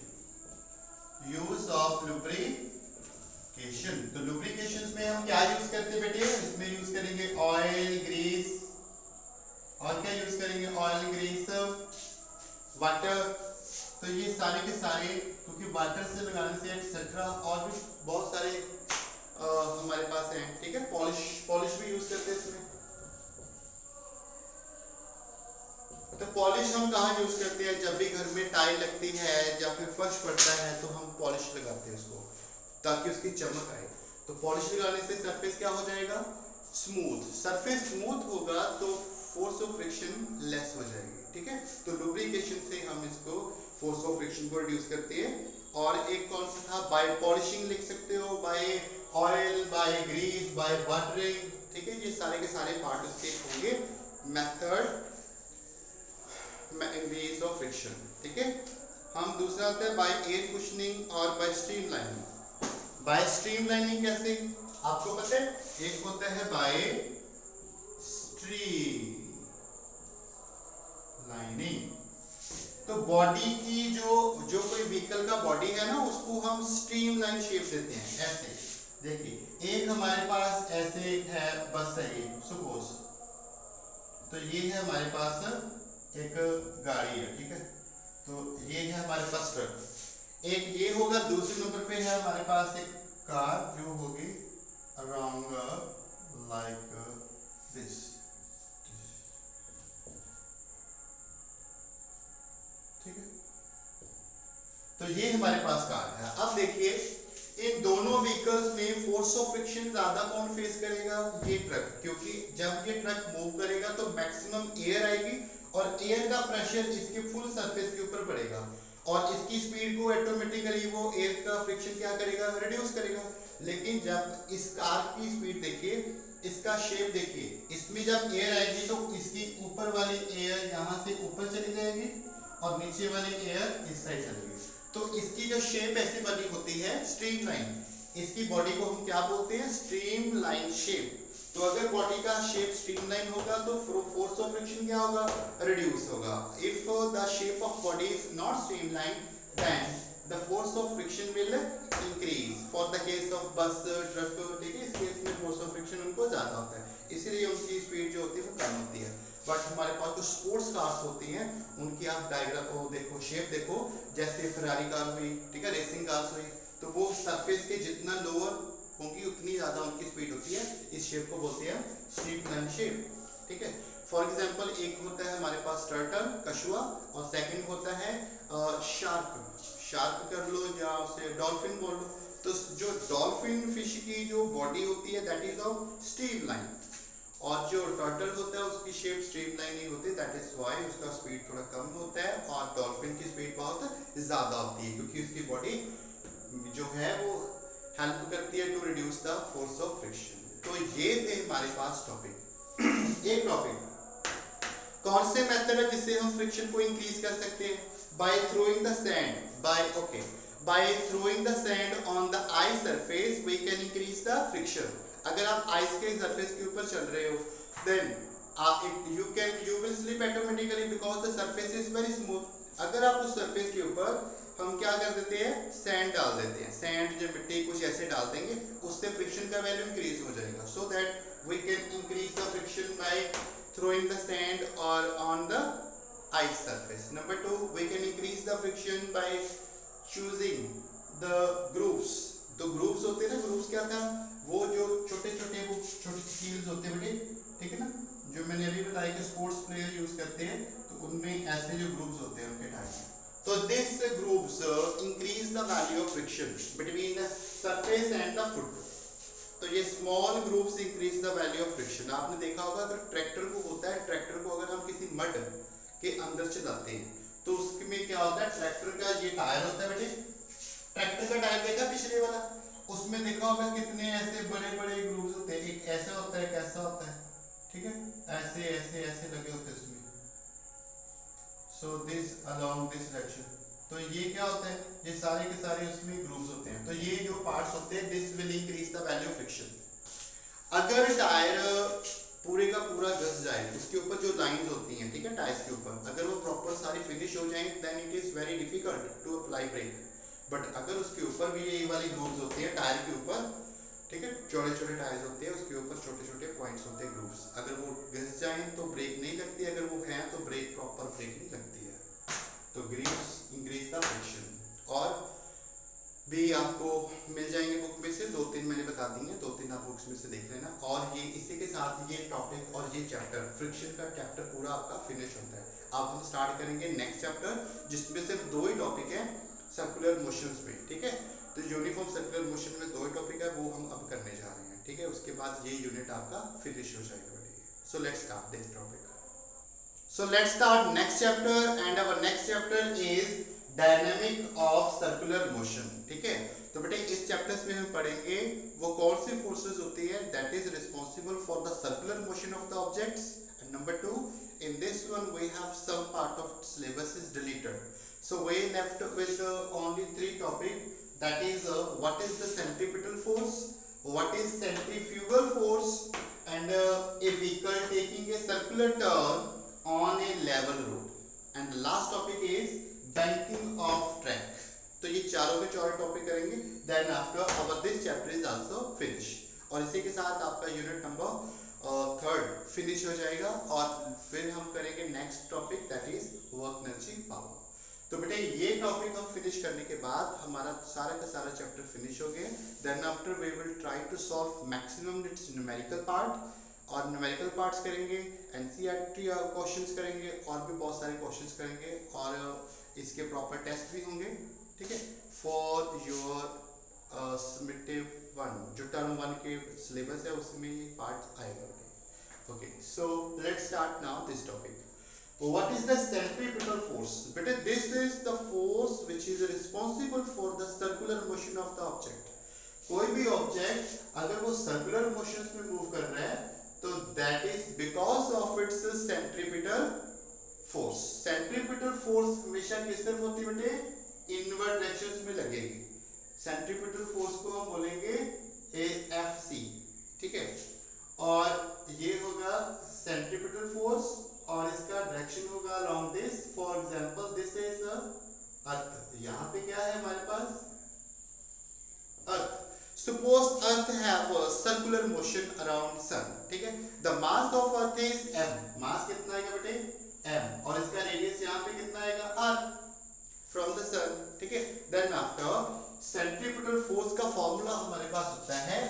Use of lubrication. तो lubrications में हम क्या use करते बेटे? इसमें use करेंगे oil, grease. और क्या यूज़ करेंगे? ऑयल ग्रीस वाटर तो ये सारे के सारे क्योंकि वाटर से लगाने से एक्सेट्रा और भी बहुत सारे आ, हमारे पास हैं ठीक है? पॉलिश पॉलिश भी यूज़ करते हैं इसमें। तो पॉलिश हम कहाँ यूज़ करते हैं? जब भी घर में टाइल लगती है या फिर फर्श पड़ता है तो हम पॉलिश लगाते हैं उसको, ताकि उसकी चमक आए। तो पॉलिश लगाने से सरफेस क्या हो जाएगा? स्मूथ सरफेस स्मूथ होगा तो फोर्स ऑफ़ फ्रिक्शन लेस हो जाएगी, ठीक है? तो लुब्रिकेशन से हम इसको फोर्स ऑफ़ फ्रिक्शन को रिड्यूस करते हैं। और एक कौन सा था? बाय पॉलिशिंग लिख सकते हो by oil by grease by watering ठीक है? ये सारे के सारे पार्ट उसके होंगे। मेथड वेज ऑफ़ फ्रिक्शन ठीक है हम दूसरा आता है बाय एयर कुशनिंग और बाय स्ट्रीमलाइनिंग बाय स्ट्रीमलाइनिंग कैसे? आपको पता है? एक होता है बाय स्ट्रीम लाइनिंग तो बॉडी की जो जो कोई व्हीकल का बॉडी है ना, उसको हम स्ट्रीम लाइन शेप देते हैं, ऐसे. देखिए, एक हमारे पास ऐसे है, बस है ये सपोज़ तो ये है हमारे पास एक गाड़ी है, ठीक है? तो ये है हमारे पास ट्रक। एक ये होगा, दूसरे नंबर पे है हमारे पास एक कार जो होगी अराउंड लाइक दिस तो ये हमारे पास कार है। अब देखिए, इन दोनों व्हीकल्स में फोर्स ऑफ़ फ्रिक्शन ज़्यादा कौन फेस करेगा? ये ट्रक क्योंकि जब ये ट्रक मूव करेगा तो मैक्सिमम एयर आएगी और एयर का प्रेशर इसके फुल सरफेस के ऊपर पड़ेगा। और इसकी स्पीड को ऑटोमेटिकली वो एयर का फ्रिक्शन क्या करेगा? रिड्यूस करेगा। लेकिन जब इस कार की स्पीड देखिए, इसका शेप देखिए, इसमें जब एयर आएगी तो इसकी ऊपर वाली एयर यहाँ से ऊपर चली जाएगी और नीचे वाली एयर इस साइड चलेगी तो इसकी जो शेप ऐसी बनी होती है स्ट्रीमलाइन इसकी बॉडी को हम क्या बोलते हैं? स्ट्रीमलाइन शेप तो अगर बॉडी का शेप स्ट्रीमलाइन होगा तो फोर्स ऑफ़ फ्रिक्शन क्या होगा? रिड्यूस होगा. If the shape of body is not streamline then the force of friction will increase. For the case of bus, truck, ठीक है, इस केस में force of friction उनको ज़्यादा होता है. इसीलिए उनकी स्पीड जो होती है, वो कम होती है. बट हमारे पास जो स्पोर्ट्स कार्स होती हैं, उनकी आप डायग्राम को देखो शेप देखो. जैसे फरारी कार हुई, ठीक है रेसिंग कार्स हुई तो वो सरफेस के जितना लोअर होंगी उतनी ज़्यादा उनकी स्पीड होती है। इस शेप को बोलते हैं स्ट्रीट लाइन शेप ठीक है? फॉर एग्ज़ाम्पल एक होता है हमारे पास टर्टल कछुआ, और सेकंड होता है शार्क शार्क कर लो या उसे डॉल्फिन बोल लो। तो जो डॉल्फिन फ़िश की जो बॉडी होती है दैट इज़ ऑफ़ लाइन और जो टर्टल होता है, उसकी शेप स्ट्रीम लाइन ही होती है दैट इज़ वाई उसका स्पीड थोड़ा कम होता है, और डॉल्फिन की स्पीड बहुत ज़्यादा होती है, क्योंकि उसकी बॉडी जो है, वो हेल्प करती है to reduce the force of friction तो ये थे हमारे पास टॉपिक एक टॉपिक कौन से मेथड है जिससे हम फ्रिक्शन को इंक्रीज कर सकते हैं? By throwing the sand. By, okay. By throwing the sand on the ice surface, we can increase the friction. अगर आप आइस के सरफेस के ऊपर चल रहे हो then you can you will slip automatically because the surface is very smooth अगर आप उस सरफेस के ऊपर हम क्या कर देते हैं? सैंड डाल देते हैं। सैंड जो मिट्टी कुछ ऐसे डाल देंगे उससे फ्रिक्शन का वैल्यू इंक्रीज हो जाएगा। So that we can increase the friction by throwing the sand or on the ice surface. Number two, we can increase the friction by choosing the grooves. तो ग्रुप्स होते हैं ना groups क्या था? वो जो छोटे छोटे वो छोटे स्कील्स होते हैं बेटे ठीक है ना? जो मैंने अभी बताया कि स्पोर्ट्स प्लेयर यूज़ करते हैं तो उनमें ऐसे जो ग्रुप्स होते हैं उनके type this grooves increase the value of friction between the surface and the foot तो ये small grooves increase the value of friction आपने देखा होगा, अगर ट्रैक्टर को होता है ट्रैक्टर को अगर हम किसी मड के अंदर चलाते हैं तो उसमें क्या होता है ट्रैक्टर का ये टायर होता है बेटे ट्रैक्टर का टायर देखा पिछले वाला? उसमें देखा होगा कितने ऐसे बड़े बड़े ग्रूव्स होते हैं, एक ऐसा होता है, एक ऐसा होता है, ठीक है? ऐसे ऐसे ऐसे लगे होते हैं so this along this direction तो ये क्या होता है? ये सारे के सारे उसमें ग्रूव्स होते हैं। तो ये जो पार्ट्स होते हैं this will increase the value of friction अगर टायर पूरे का पूरा घस जाए, उसके ऊपर जो लाइंस होती हैं, ठीक है टायर्स के ऊपर, अगर वो प्रॉपर सारी फिनिश हो जाए then it is very difficult to apply brake but अगर उसके ऊपर भी ये वाली ग्रूव्स होती है टायर के ऊपर ठीक है? छोटे छोटे टायर्स होते हैं, उसके ऊपर छोटे छोटे पॉइंट्स होते हैं ग्रूव्स अगर वो घस जाए तो ब्रेक नहीं लगती अगर वो है तो ब्रेक प्रॉपर ब्रेक नहीं लगती है। तो ग्रीव्स इंक्रीज द फ्रिक्शन और भी आपको मिल जाएँगे बुक में से, दो तीन मैंने बता दी हैं, दो तीन आप बुक्स में से देख लेना। और ये, इसी के साथ ये टॉपिक और ये चैप्टर फ्रिक्शन का चैप्टर पूरा आपका फिनिश होता है। अब हम स्टार्ट करेंगे नेक्स्ट चैप्टर जिसमें सिर्फ़ दो ही टॉपिक है सर्कुलर मोशन में, ठीक है? तो यूनिफॉर्म सर्कुलर मोशन में दो टॉपिक है वो हम अब करने जा रहे हैं ठीक है? उसके बाद ये यूनिट आपका फिनिश हो जाएगा so let's start this topic so let's start next chapter and our next chapter is dynamic of circular motion ठीक है? तो बेटे इस चैप्टर्स में हम पढ़ेंगे वो कौन सी फोर्सेस होती है that is responsible for the circular motion of the objects and number two in this one we have some part of syllabus is deleted. So we left with uh, only three that is uh, what is the centripetal force what is centrifugal force and uh, a vehicle taking a circular turn on a level road and the last topic is banking of track तो ये चारों के चारों topic करेंगे then after our this chapter is also finish और इसी के साथ आपका यूनिट नंबर थर्ड फिनिश हो जाएगा और फिर हम करेंगे next topic that is work energy power तो बेटे, ये टॉपिक हम फिनिश करने के बाद हमारा सारा का सारा चैप्टर फिनिश हो गया। Then after we will try to solve maximum its numerical part और न्यूमेरिकल पार्ट्स करेंगे एनसीईआरटी क्वेश्चंस करेंगे और भी बहुत सारे क्वेश्चंस करेंगे और इसके प्रॉपर टेस्ट भी होंगे, ठीक है? फॉर योर समिटिव वन जो टर्म वन के सिलेबस है, उसमें पार्ट आएगा। Okay so let's start now this topic what is the centripetal force? Beta this is the force which is responsible for the circular motion of the object. कोई भी object अगर वो circular motion में move कर रहा है तो that is because of its centripetal force centripetal force हमेशा किस तरफ़ होती है बेटे? इनवर्ड डायरेक्शन में लगेगी. सेंट्रीपिटल फोर्स को हम बोलेंगे ए एफ़ सी ठीक है? और ये होगा सेंट्रीपिटल फोर्स और इसका डायरेक्शन होगा along this for example this is earth यहाँ पे क्या है हमारे पास? Earth suppose earth have circular motion around sun ठीक है? The mass of earth is m. Mass कितना आएगा बेटे? m. और इसका रेडियस यहाँ पे कितना आएगा? R फ्रॉम द सन ठीक है? देन आफ्टर सेंट्रीपेटल फोर्स का फॉर्मूला हमारे पास होता है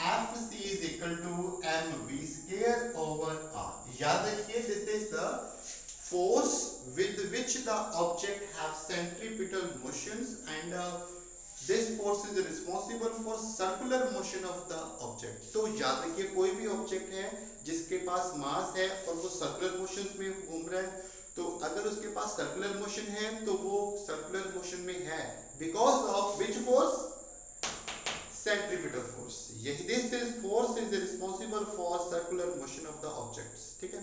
Fc is equal to mv square over r याद रखिए is the force with which the object have centripetal motions and uh, this force is responsible for circular motion of the object तो याद रखिए कोई भी ऑब्जेक्ट है जिसके पास मास है और वो सर्कुलर मोशन में घूम रहा है तो अगर उसके पास सर्कुलर मोशन है तो वो सर्कुलर मोशन में है because of which force centripetal force this force is responsible for circular motion of the objects ठीक है?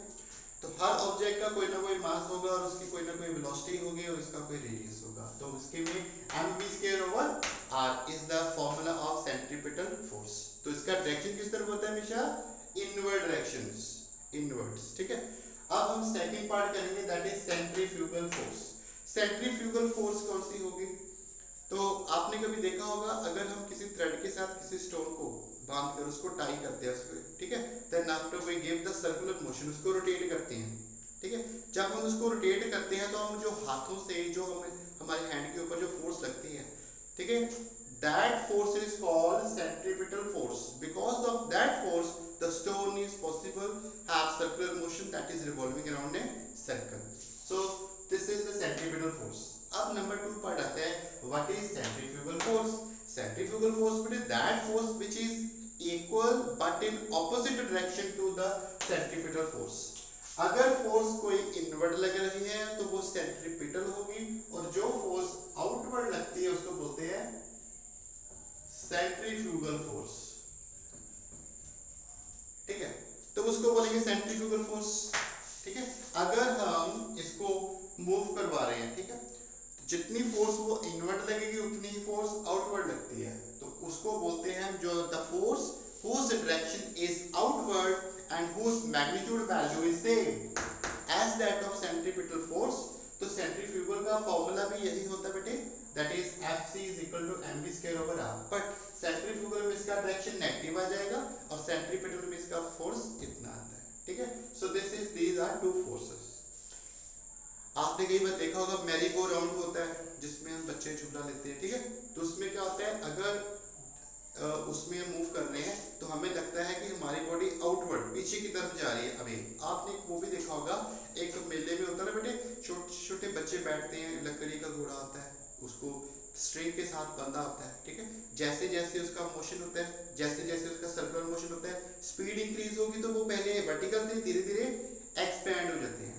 तो हर ऑब्जेक्ट का कोई ना कोई मास होगा और उसकी कोई ना कोई वेलोसिटी होगी और इसका कोई रेडियस होगा। तो उसके में M V square over R is the formula of centripetal force तो इसका डायरेक्शन किस तरफ़ होता है हमेशा? इनवर्ड डायरेक्शंस इनवर्ड्स ठीक है? अब हम सेकंड पार्ट करेंगे that is centrifugal force centrifugal force कौन सी होगी? तो आपने कभी देखा होगा, अगर हम किसी थ्रेड के साथ किसी स्टोन को बाँध कर उसको टाई करते हैं उसको, ठीक है? Then after we give the circular motion उसको रोटेट करते हैं, ठीक है? जब हम उसको रोटेट करते हैं तो हम जो हाथों से जो हमें, हमारे हैंड के ऊपर जो फोर्स लगती है, ठीक है? That force is called centripetal force. Because of that force, the stone is possible have circular motion that is revolving around a circle. So, this is the centripetal force. अब number two part आता है what is centrifugal force centrifugal force is that force which is equal but in opposite direction to the centripetal force अगर force कोई inward लग रही है तो वो सेंट्रीपिटल होगी, और जो फोर्स आउटवर्ड लगती है, उसको बोलते हैं सेंट्रीफ्यूगल फोर्स ठीक है? तो उसको बोलेंगे सेंट्रीफ्यूगल फोर्स ठीक है? अगर हम इसको मूव करवा रहे हैं, ठीक है? जितनी फोर्स वो इनवर्ट लगेगी, उतनी ही फोर्स आउटवर्ड लगती है. उसको बोलते हैं जो the force whose direction is outward and whose magnitude value is same. As that of centripetal force तो सेंट्रीफ्यूगल का फॉर्मूला भी यही होता बेटे F C is equal to M V square over R but centrifugal में इसका direction negative आ जाएगा और सेंट्रीपेटल में इसका फोर्स इतना आता है, ठीक है? So this is these are two forces आपने कई बार देखा होगा मैरी गो राउंड होता है, जिसमें हम बच्चे झूला लेते हैं, ठीक है? तो उसमें क्या होता है, अगर उसमें मूव कर रहे हैं तो हमें लगता है कि हमारी बॉडी आउटवर्ड पीछे की तरफ़ जा रही है। अभी आपने एक मूवी देखा होगा, एक मेले में होता है ना बेटे, छोटे छोटे बच्चे बैठते हैं, लकड़ी का घोड़ा होता है, उसको स्ट्रिंग के साथ बंधा होता है, ठीक है? जैसे जैसे उसका मोशन होता है जैसे जैसे उसका सर्कुलर मोशन होता है स्पीड इंक्रीज होगी तो वो पहले वर्टिकल से धीरे धीरे एक्सपैंड हो जाते हैं।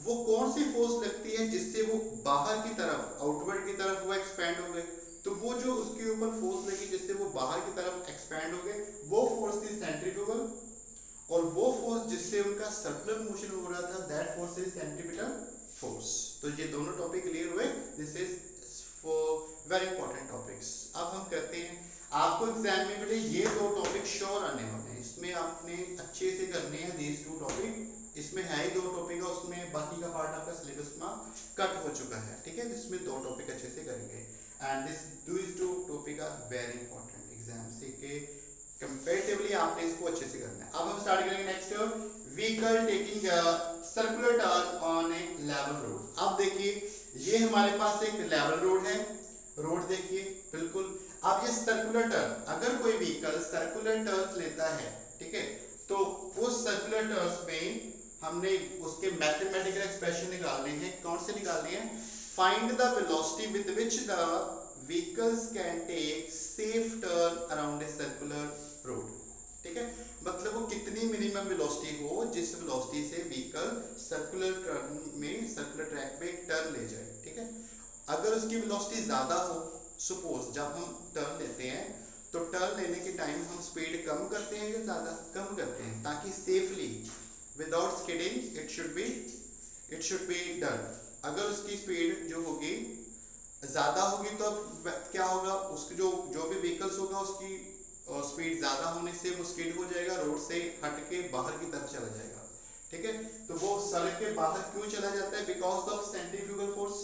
वो कौन सी फोर्स लगती है जिससे वो बाहर की तरफ़ आउटवर्ड की तरफ़ वो एक्सपैंड हो गए? तो वो जो उसके ऊपर फोर्स लगी, जिससे वो बाहर की तरफ़ एक्सपैंड हो गए, वो फोर्स थी सेंट्रीफ्यूगल और वो फोर्स जिससे उनका सर्कुलर मोशन हो रहा था that force is centripetal force तो ये दोनों टॉपिक क्लियर हुए? This is for very important topics अब हम करते हैं। आपको एग्ज़ाम में बेटे ये दो टॉपिक श्योर आने वाले हैं। इसमें आपने अच्छे से करने हैं दीज टू टॉपिक इसमें है ही दो टॉपिक है उसमें बाकी का पार्ट आपका सिलेबस में कट हो चुका है। ठीक है? इसमें दो टॉपिक अच्छे से करेंगे। And this this two topic are very important exam से के कंपैरेटिवली आपने इसको अच्छे से करना है। अब हम स्टार्ट करेंगे next vehicle taking circular turn on a level road अब देखिए, ये हमारे पास एक लेवल रोड है। रोड देखिए, बिल्कुल। अब ये सर्कुलर टर्न अगर कोई व्हीकल सर्कुलर टर्न लेता है, ठीक है तो उस सर्कुलर टर्न में हमने उसके मैथमेटिकल एक्सप्रेशन निकालने हैं। कौन से निकालने हैं? Find the velocity with which the vehicles can take safe turn around a circular road ठीक है? मतलब वो कितनी मिनिमम वेलोसिटी हो, जिस वेलोसिटी से व्हीकल सर्कुलर टर्न में सर्कुलर ट्रैक पे टर्न ले जाए। ठीक है? अगर उसकी वेलोसिटी ज़्यादा हो सपोज़ जब हम टर्न लेते हैं तो टर्न लेने के टाइम हम स्पीड कम करते हैं या ज़्यादा कम करते हैं? ताकि safely without skidding it should be it should be done अगर उसकी स्पीड जो होगी ज़्यादा होगी तो क्या होगा? उसकी जो जो भी व्हीकल्स होगा, उसकी स्पीड ज़्यादा होने से वो स्किड हो जाएगा रोड से हट के बाहर की तरफ़ चला जाएगा। ठीक है? तो वो सड़क के बाहर क्यों चला जाता है? बिकॉज़ ऑफ़ सेंट्रीफ्यूगल फोर्स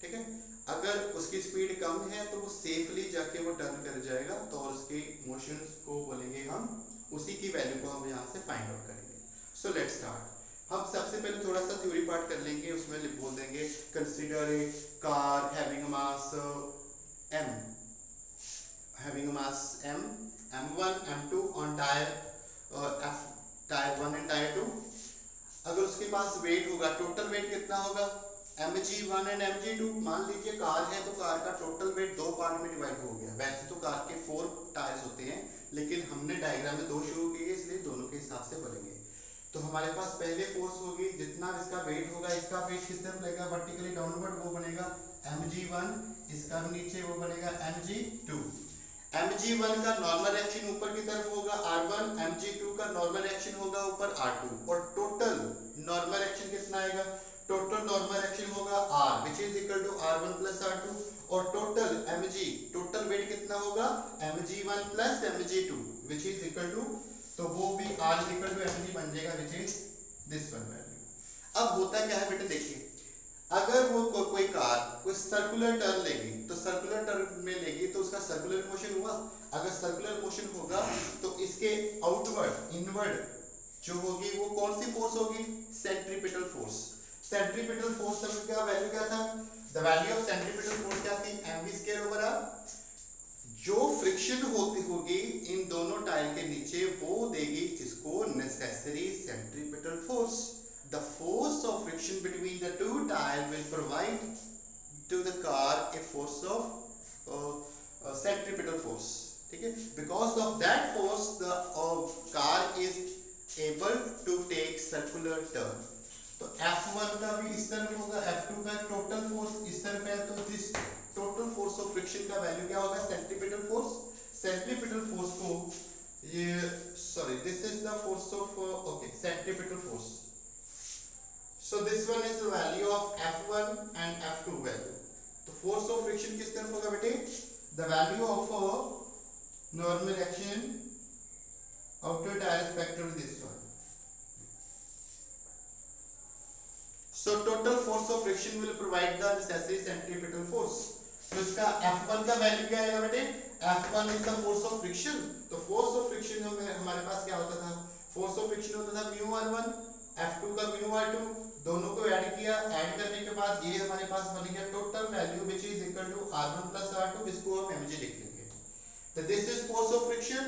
ठीक है? अगर उसकी स्पीड कम है तो वो सेफली जाके वो टर्न कर जाएगा तो और उसके मोशन को बोलेंगे हम, उसी की वैल्यू को हम यहाँ से फाइंड आउट करेंगे। सो लेट स्टार्ट हम सबसे पहले थोड़ा सा थ्योरी पार्ट कर लेंगे उसमें बोल देंगे consider a car having mass m. Having a mass m. M1 m2 on tire uh, f tyre 1 and tyre 2 अगर उसके पास वेट होगा टोटल वेट कितना होगा? Mg1 एंड mg2 मान लीजिए कार है तो कार का टोटल वेट दो पार्ट में डिवाइड हो गया। वैसे तो कार के फोर टायर्स होते हैं लेकिन हमने डायग्राम में दो शो किए इसलिए दोनों के हिसाब से बोलेंगे तो हमारे पास पहले फोर्स होगी, जितना इसका वेट होगा, इसका वेट किस तरफ़ लगेगा वर्टिकली डाउनवर्ड वो बनेगा mg1 इसका नीचे वो बनेगा mg2 mg1 का नॉर्मल एक्शन ऊपर की तरफ़ होगा r1 mg2 का नॉर्मल एक्शन होगा ऊपर r2 और टोटल नॉर्मल एक्शन कितना आएगा? टोटल नॉर्मल एक्शन होगा r, which is equal to r1 plus r2 और टोटल mg टोटल वेट कितना होगा? Mg1 plus mg2 which is equal to तो वो भी आर इक्वल टू एम बन जाएगा which is this one value अब होता क्या है बेटे देखिए अगर वो को, कोई कार कोई सर्कुलर टर्न लेगी तो सर्कुलर टर्न में लेगी तो उसका सर्कुलर मोशन हुआ। अगर सर्कुलर मोशन होगा तो इसके आउटवर्ड इनवर्ड जो होगी वो कौन सी फोर्स होगी? सेंट्रीपिटल फोर्स सेंट्रीपिटल फोर्स का वैल्यू क्या था? The value of centripetal force क्या थी? Mv स्क्वायर ओवर आर जो फ्रिक्शन होती होगी इन दोनों टायर के नीचे, वो देगी इसको necessary centripetal force the force of friction between the two tyre will provide to the car a force of centripetal force ठीक है? Because of that force the car is able to take circular turn तो F1 का भी इस तरफ़ होगा F2 का total force इस तरफ़ है तो this total force of friction का वैल्यू क्या होगा? Centripetal force. सेंट्रीपिटल फोर्स को ये sorry this is the force of okay centripetal force. So this one is the value of F one and F two value तो force of friction किस तरफ़ होगा बेटे? The value of normal action outer tyre spectre this one so total force of friction will provide the necessary centripetal force तो इसका F1 का value क्या आएगा बेटे? F1 is the force of friction तो फोर्स ऑफ़ फ्रिक्शन हमारे पास क्या होता था? फोर्स ऑफ़ फ्रिक्शन होता था म्यू r1 F2 का म्यू r2 दोनों को ऐड किया ऐड करने के बाद ये हमारे पास बन गया total value which is equal to r1 r2 इसको हम mg लिख लेंगे तो this is force of friction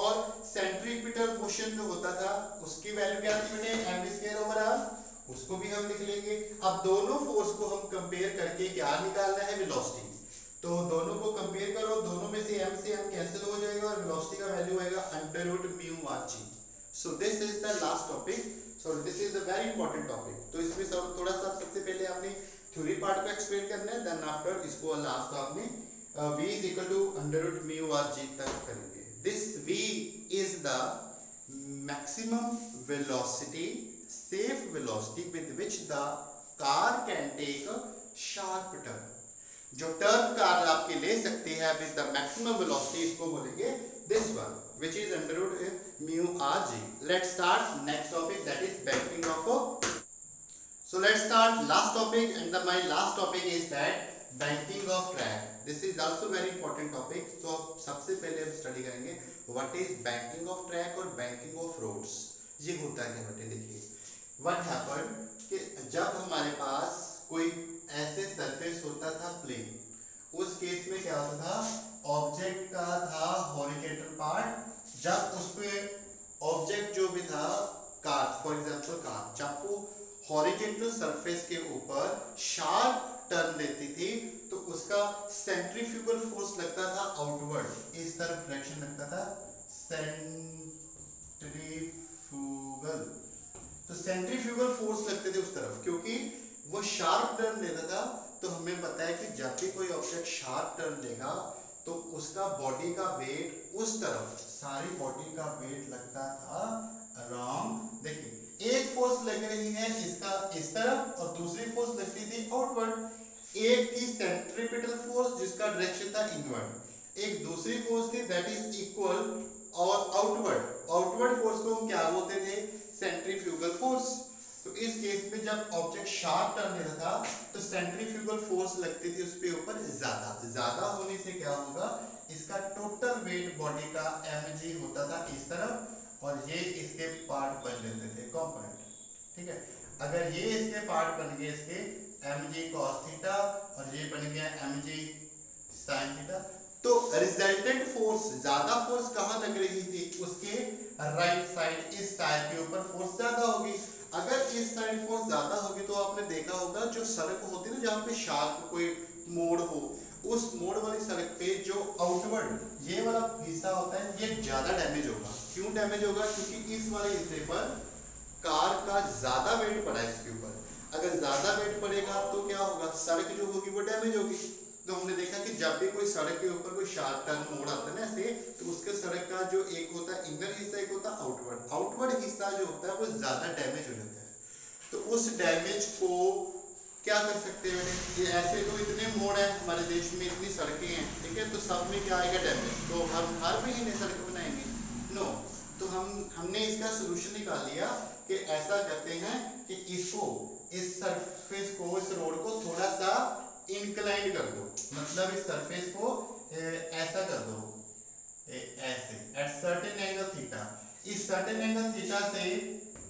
और सेंट्रीपिटल मोशन जो होता था, उसकी वैल्यू क्या थी बेटे? Mv square over r. उसको भी हम लिख लेंगे। अब दोनों फोर्स को हम कंपेयर करके क्या निकालना है? वेलोसिटी तो दोनों को कंपेयर करो, दोनों में से m से m कैंसिल हो जाएगा और वेलोसिटी का वैल्यू आएगा under root mu R G so this is the last topic so this is a very important topic तो इसमें सब, थोड़ा सा सबसे पहले आपने थ्योरी पार्ट को एक्सप्लेन करना है देन आफ्टर इसको लास्ट आपने v is equal to under root mu r g तक करेंगे। This v is the maximum velocity safe velocity with which the car can take a sharp turn जो turn car आपके ले सकते हैं with the maximum velocity इसको बोलेंगे this one which is under root mu rg let's start next topic that is banking of so let's start last topic and the, my last topic is that banking of track this is also very important topic so सबसे पहले हम study करेंगे what is banking of track और banking of roads ये होता है बेटे देखिए व्हाट हैपेंड कि जब हमारे पास कोई ऐसे सरफेस होता था प्लेन उस केस में क्या होता था? ऑब्जेक्ट का था हॉरिजेंटल पार्ट जब उस पे ऑब्जेक्ट जो भी था कार फॉर एग्जांपल कार जब वो हॉरिजेंटल सरफेस के ऊपर शार्प टर्न लेती थी तो उसका सेंट्रीफ्यूगल फोर्स लगता था आउटवर्ड इस तरफ़ फ्रैक्शन लगता था। सेंट्रीफ्यूगल तो सेंट्रीफ्यूगल फोर्स लगते थे उस तरफ़, क्योंकि वो शार्प टर्न लेता था तो हमें पता है कि जब भी कोई ऑब्जेक्ट शार्प टर्न लेगा तो उसका बॉडी का वेट उस तरफ़, सारी बॉडी का वेट लगता था अराउंड देखिए, एक फोर्स लग रही है इसका इस तरफ़ और दूसरी फोर्स लगती थी आउटवर्ड एक थी सेंट्रीपिटल फोर्स जिसका डायरेक्शन था इनवर्ड एक दूसरी फोर्स थी दैट इज़ इक्वल और आउटवर्ड आउटवर्ड फोर्स को हम क्या बोलते थे? सेंट्रीफ्यूगल फोर्स तो इस केस में जब ऑब्जेक्ट शार्प टर्न ले रहा था तो सेंट्रीफ्यूगल फोर्स लगती थी उस पे ऊपर ज़्यादा ज़्यादा होने से क्या होगा? इसका टोटल वेट बॉडी का mg होता था इस तरफ़, और ये इसके पार्ट बन जाते थे कंपोनेंट ठीक है? अगर ये इसके पार्ट बन गए इसके cos थीटा और ये बन गया mg sin थीटा तो रिजल्टेंट फोर्स ज़्यादा फोर्स कहाँ लग रही थी? उसके राइट साइड इस टायर के ऊपर फोर्स ज़्यादा होगी। अगर इस साइड फोर्स ज़्यादा होगी तो आपने देखा होगा, जो सड़क होती है ना, जहाँ पे शार्प कोई मोड़ हो, उस मोड़ वाली सड़क पे जो आउटवर्ड ये वाला हिस्सा होता है, ये ज़्यादा डैमेज होगा। क्यों डैमेज होगा? क्योंकि इस वाले हिस्से पर कार का ज़्यादा वेट पड़ा है इसके ऊपर। अगर ज़्यादा वेट पड़ेगा तो क्या होगा? सड़क जो होगी वो डैमेज होगी। तो हमने देखा कि जब भी कोई सड़क के ऊपर कोई शार्प टर्न मोड़ आता है ना ऐसे तो उसके सड़क का जो एक होता है इनर हिस्सा, एक होता है आउटवर्ड आउटवर्ड हिस्सा जो होता है वो ज़्यादा डैमेज हो जाता है. तो उस डैमेज को क्या कर सकते हैं ये ऐसे तो इतने मोड़ है हमारे देश में, इतनी सड़कें हैं, ठीक है? तो सब में क्या आएगा डैमेज तो हम हर महीने सड़क बनाएँगे. नो तो हम, हमने इसका सोल्यूशन निकाल लिया कि ऐसा करते हैं कि इसको, इस सरफेस को, इस रोड को थोड़ा सा इंक्लाइन कर दो। मतलब इस सरफेस को ऐसा कर दो। ऐसे एट सर्टेन एंगल थीटा इस सर्टेन एंगल थीटा से,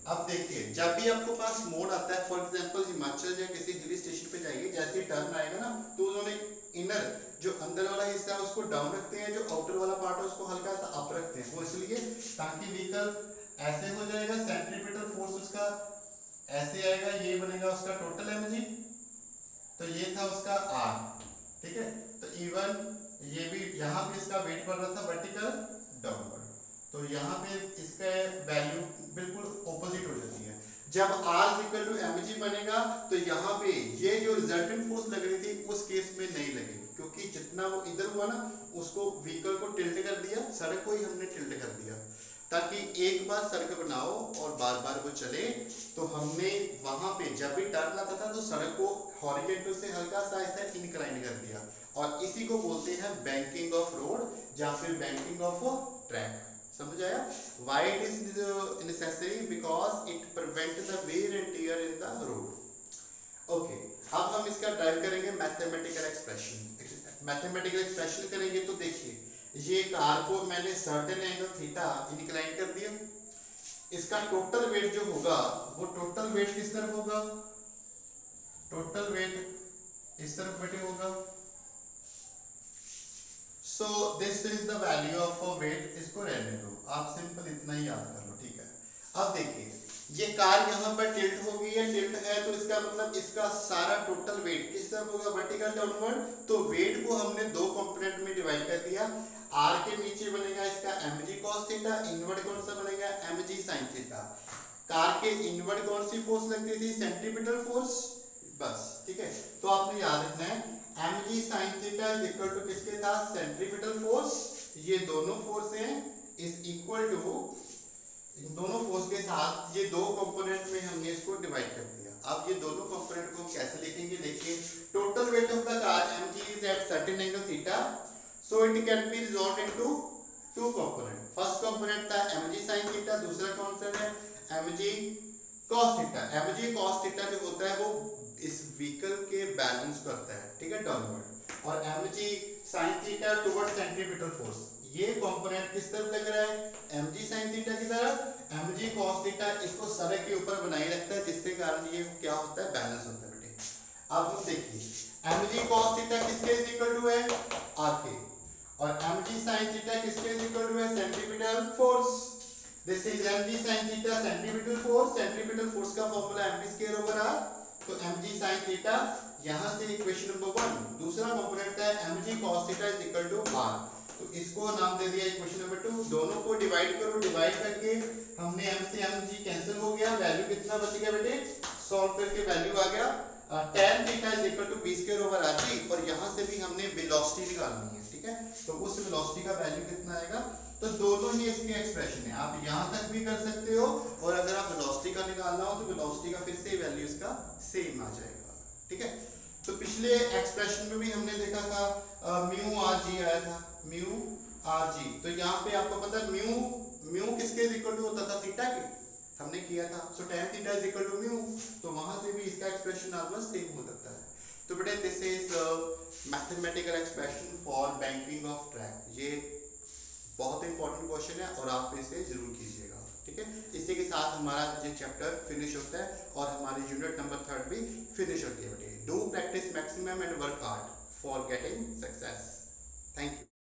अब देखिए, जब भी आपको पास मोड आता है फॉर एग्जांपल हिमाचल या किसी हिल स्टेशन पे जाइए, जैसे टर्न आएगा ना तो उन्होंने इनर जो अंदर वाला हिस्सा है, उसको डाउन रखते हैं, जो आउटर वाला पार्ट है, उसको हल्का सा अप रखते हैं। वो इसलिए, ताकि व्हीकल ऐसे हो जाएगा सेंट्रीपिटल फोर्स उसका ऐसे आएगा, ये बनेगा उसका टोटल एमजी तो ये था उसका आर ठीक है? तो इवन ये भी, यहाँ पे इसका वेट बढ़ रहा था वर्टिकल डाउनवर्ड तो यहाँ पे इसका वैल्यू बिल्कुल ऑपोजिट हो जाती है। जब R इक्वल टू एम बनेगा तो यहाँ पे ये जो रिजल्टेंट फोर्स लग रही थी, उस केस में नहीं लगी। क्योंकि जितना वो इधर हुआ ना, उसको व्हीकल को टिल्ट कर दिया, सड़क को ही हमने टिल्ट कर दिया। ताकि एक बार सड़क बनाओ और बार बार वो चले तो हमने वहाँ पे जब भी टर्न आता था तो सड़क को हॉरिजेंटल से हल्का सा ऐसा इंक्लाइन कर दिया। और इसी को बोलते हैं बैंकिंग ऑफ़ रोड या फिर बैंकिंग ऑफ़ ट्रैक समझ आया? Why it is necessary? Because it prevent the wear and tear in the road. Okay, अब हम इसका ड्राइव करेंगे मैथमेटिकल एक्सप्रेशन मैथमेटिकल एक्सप्रेशन करेंगे तो देखिए ये कार को मैंने सर्टेन एंगल थीटा इंक्लाइन कर दिया। इसका टोटल वेट जो होगा, वो टोटल वेट किस तरफ़ होगा? टोटल वेट इस तरफ़ बेटे होगा। So this is the value of weight इसको रहने दो। आप सिंपल इतना ही याद कर लो, ठीक है? अब देखिए, ये कार यहाँ पर टिल्ट होगी या टिल्ट है तो इसका मतलब इसका सारा टोटल वेट किस तरफ़ होगा? वर्टिकल डाउनवर्ड तो वेट को हमने दो कंपोनेंट में डिवाइड कर दिया। आर के नीचे बनेगा इसका mg cos थीटा इनवर्ड कौन सा बनेगा? Mg sin थीटा कार के इनवर्ड कौन सी फोर्स लगती थी? सेंट्रीपिटल फोर्स बस, ठीक है? तो आपने याद रखना है mg sin theta is equal to किसके था सेंट्रीपिटल फोर्स ये दोनों फोर्स हैं इज़ इक्वल टू इन दोनों फोर्स के साथ ये दो कंपोनेंट में हमने इसको डिवाइड कर दिया। अब ये दोनों कंपोनेंट को कैसे लिखेंगे? देखिए total weight of the car mg is at certain angle theta. So it can be resolved into two component. First component था mg sin theta, दूसरा कौन सा है? Mg cos theta. mg cos theta जो होता है वो इस व्हीकल के बैलेंस करता है ठीक है डाउनवर्ड और mg sin theta toward centripetal force ये कंपोनेंट किस तरफ़ लग रहा है? Mg sin theta की तरफ़. Mg cos theta इसको सड़क के ऊपर बनाए रखता है जिसके कारण ये क्या होता है? बैलेंस होता है बेटे। अब हम देखिए mg cos theta किसके इक्वल टू है? R के और mg sin theta किसके इक्वल टू है? Centimetre force this is mg sin theta centimetre force centimetre force का formula mv square over r. तो mg sin theta यहाँ से इक्वेशन नंबर 1 दूसरा कंपोनेंट है mg cos theta is equal to r. तो इसको नाम दे दिया इक्वेशन नंबर 2 दोनों को डिवाइड करो. डिवाइड करके हमने m से mg कैंसिल हो गया. वैल्यू कितना बच गया बेटे? सॉल्व करके वैल्यू आ गया. Tan theta is equal to b square over r और यहाँ से भी हमने वेलोसिटी निकालनी है। ठीक है? तो उस वेलोसिटी का वैल्यू कितना आएगा? तो दोनों ही इसके एक्सप्रेशन है। आप यहाँ तक भी कर सकते हो और अगर आप वेलोसिटी का निकालना हो तो वेलोसिटी का फिर से वैल्यू इसका सेम आ जाएगा। ठीक है? तो पिछले एक्सप्रेशन में भी हमने देखा था म्यू आर जी आया था। म्यू आर जी तो यहाँ पे आपको पता है म्यू म्यू किसके इक्वल टू होता था? थीटा के। हमने किया था। So tan theta is equal to mu तो वहाँ से भी इसका एक्सप्रेशन ऑलमोस्ट सेम हो सकता है तो बेटा this is mathematical expression for banking of track ये बहुत इंपॉर्टेंट क्वेश्चन है और आप इसे ज़रूर कीजिएगा, ठीक है? इसी के साथ हमारा ये चैप्टर फिनिश होता है और हमारी यूनिट नंबर थर्ड भी फिनिश होती है बेटे। Do practice maximum and work hard for getting success thank you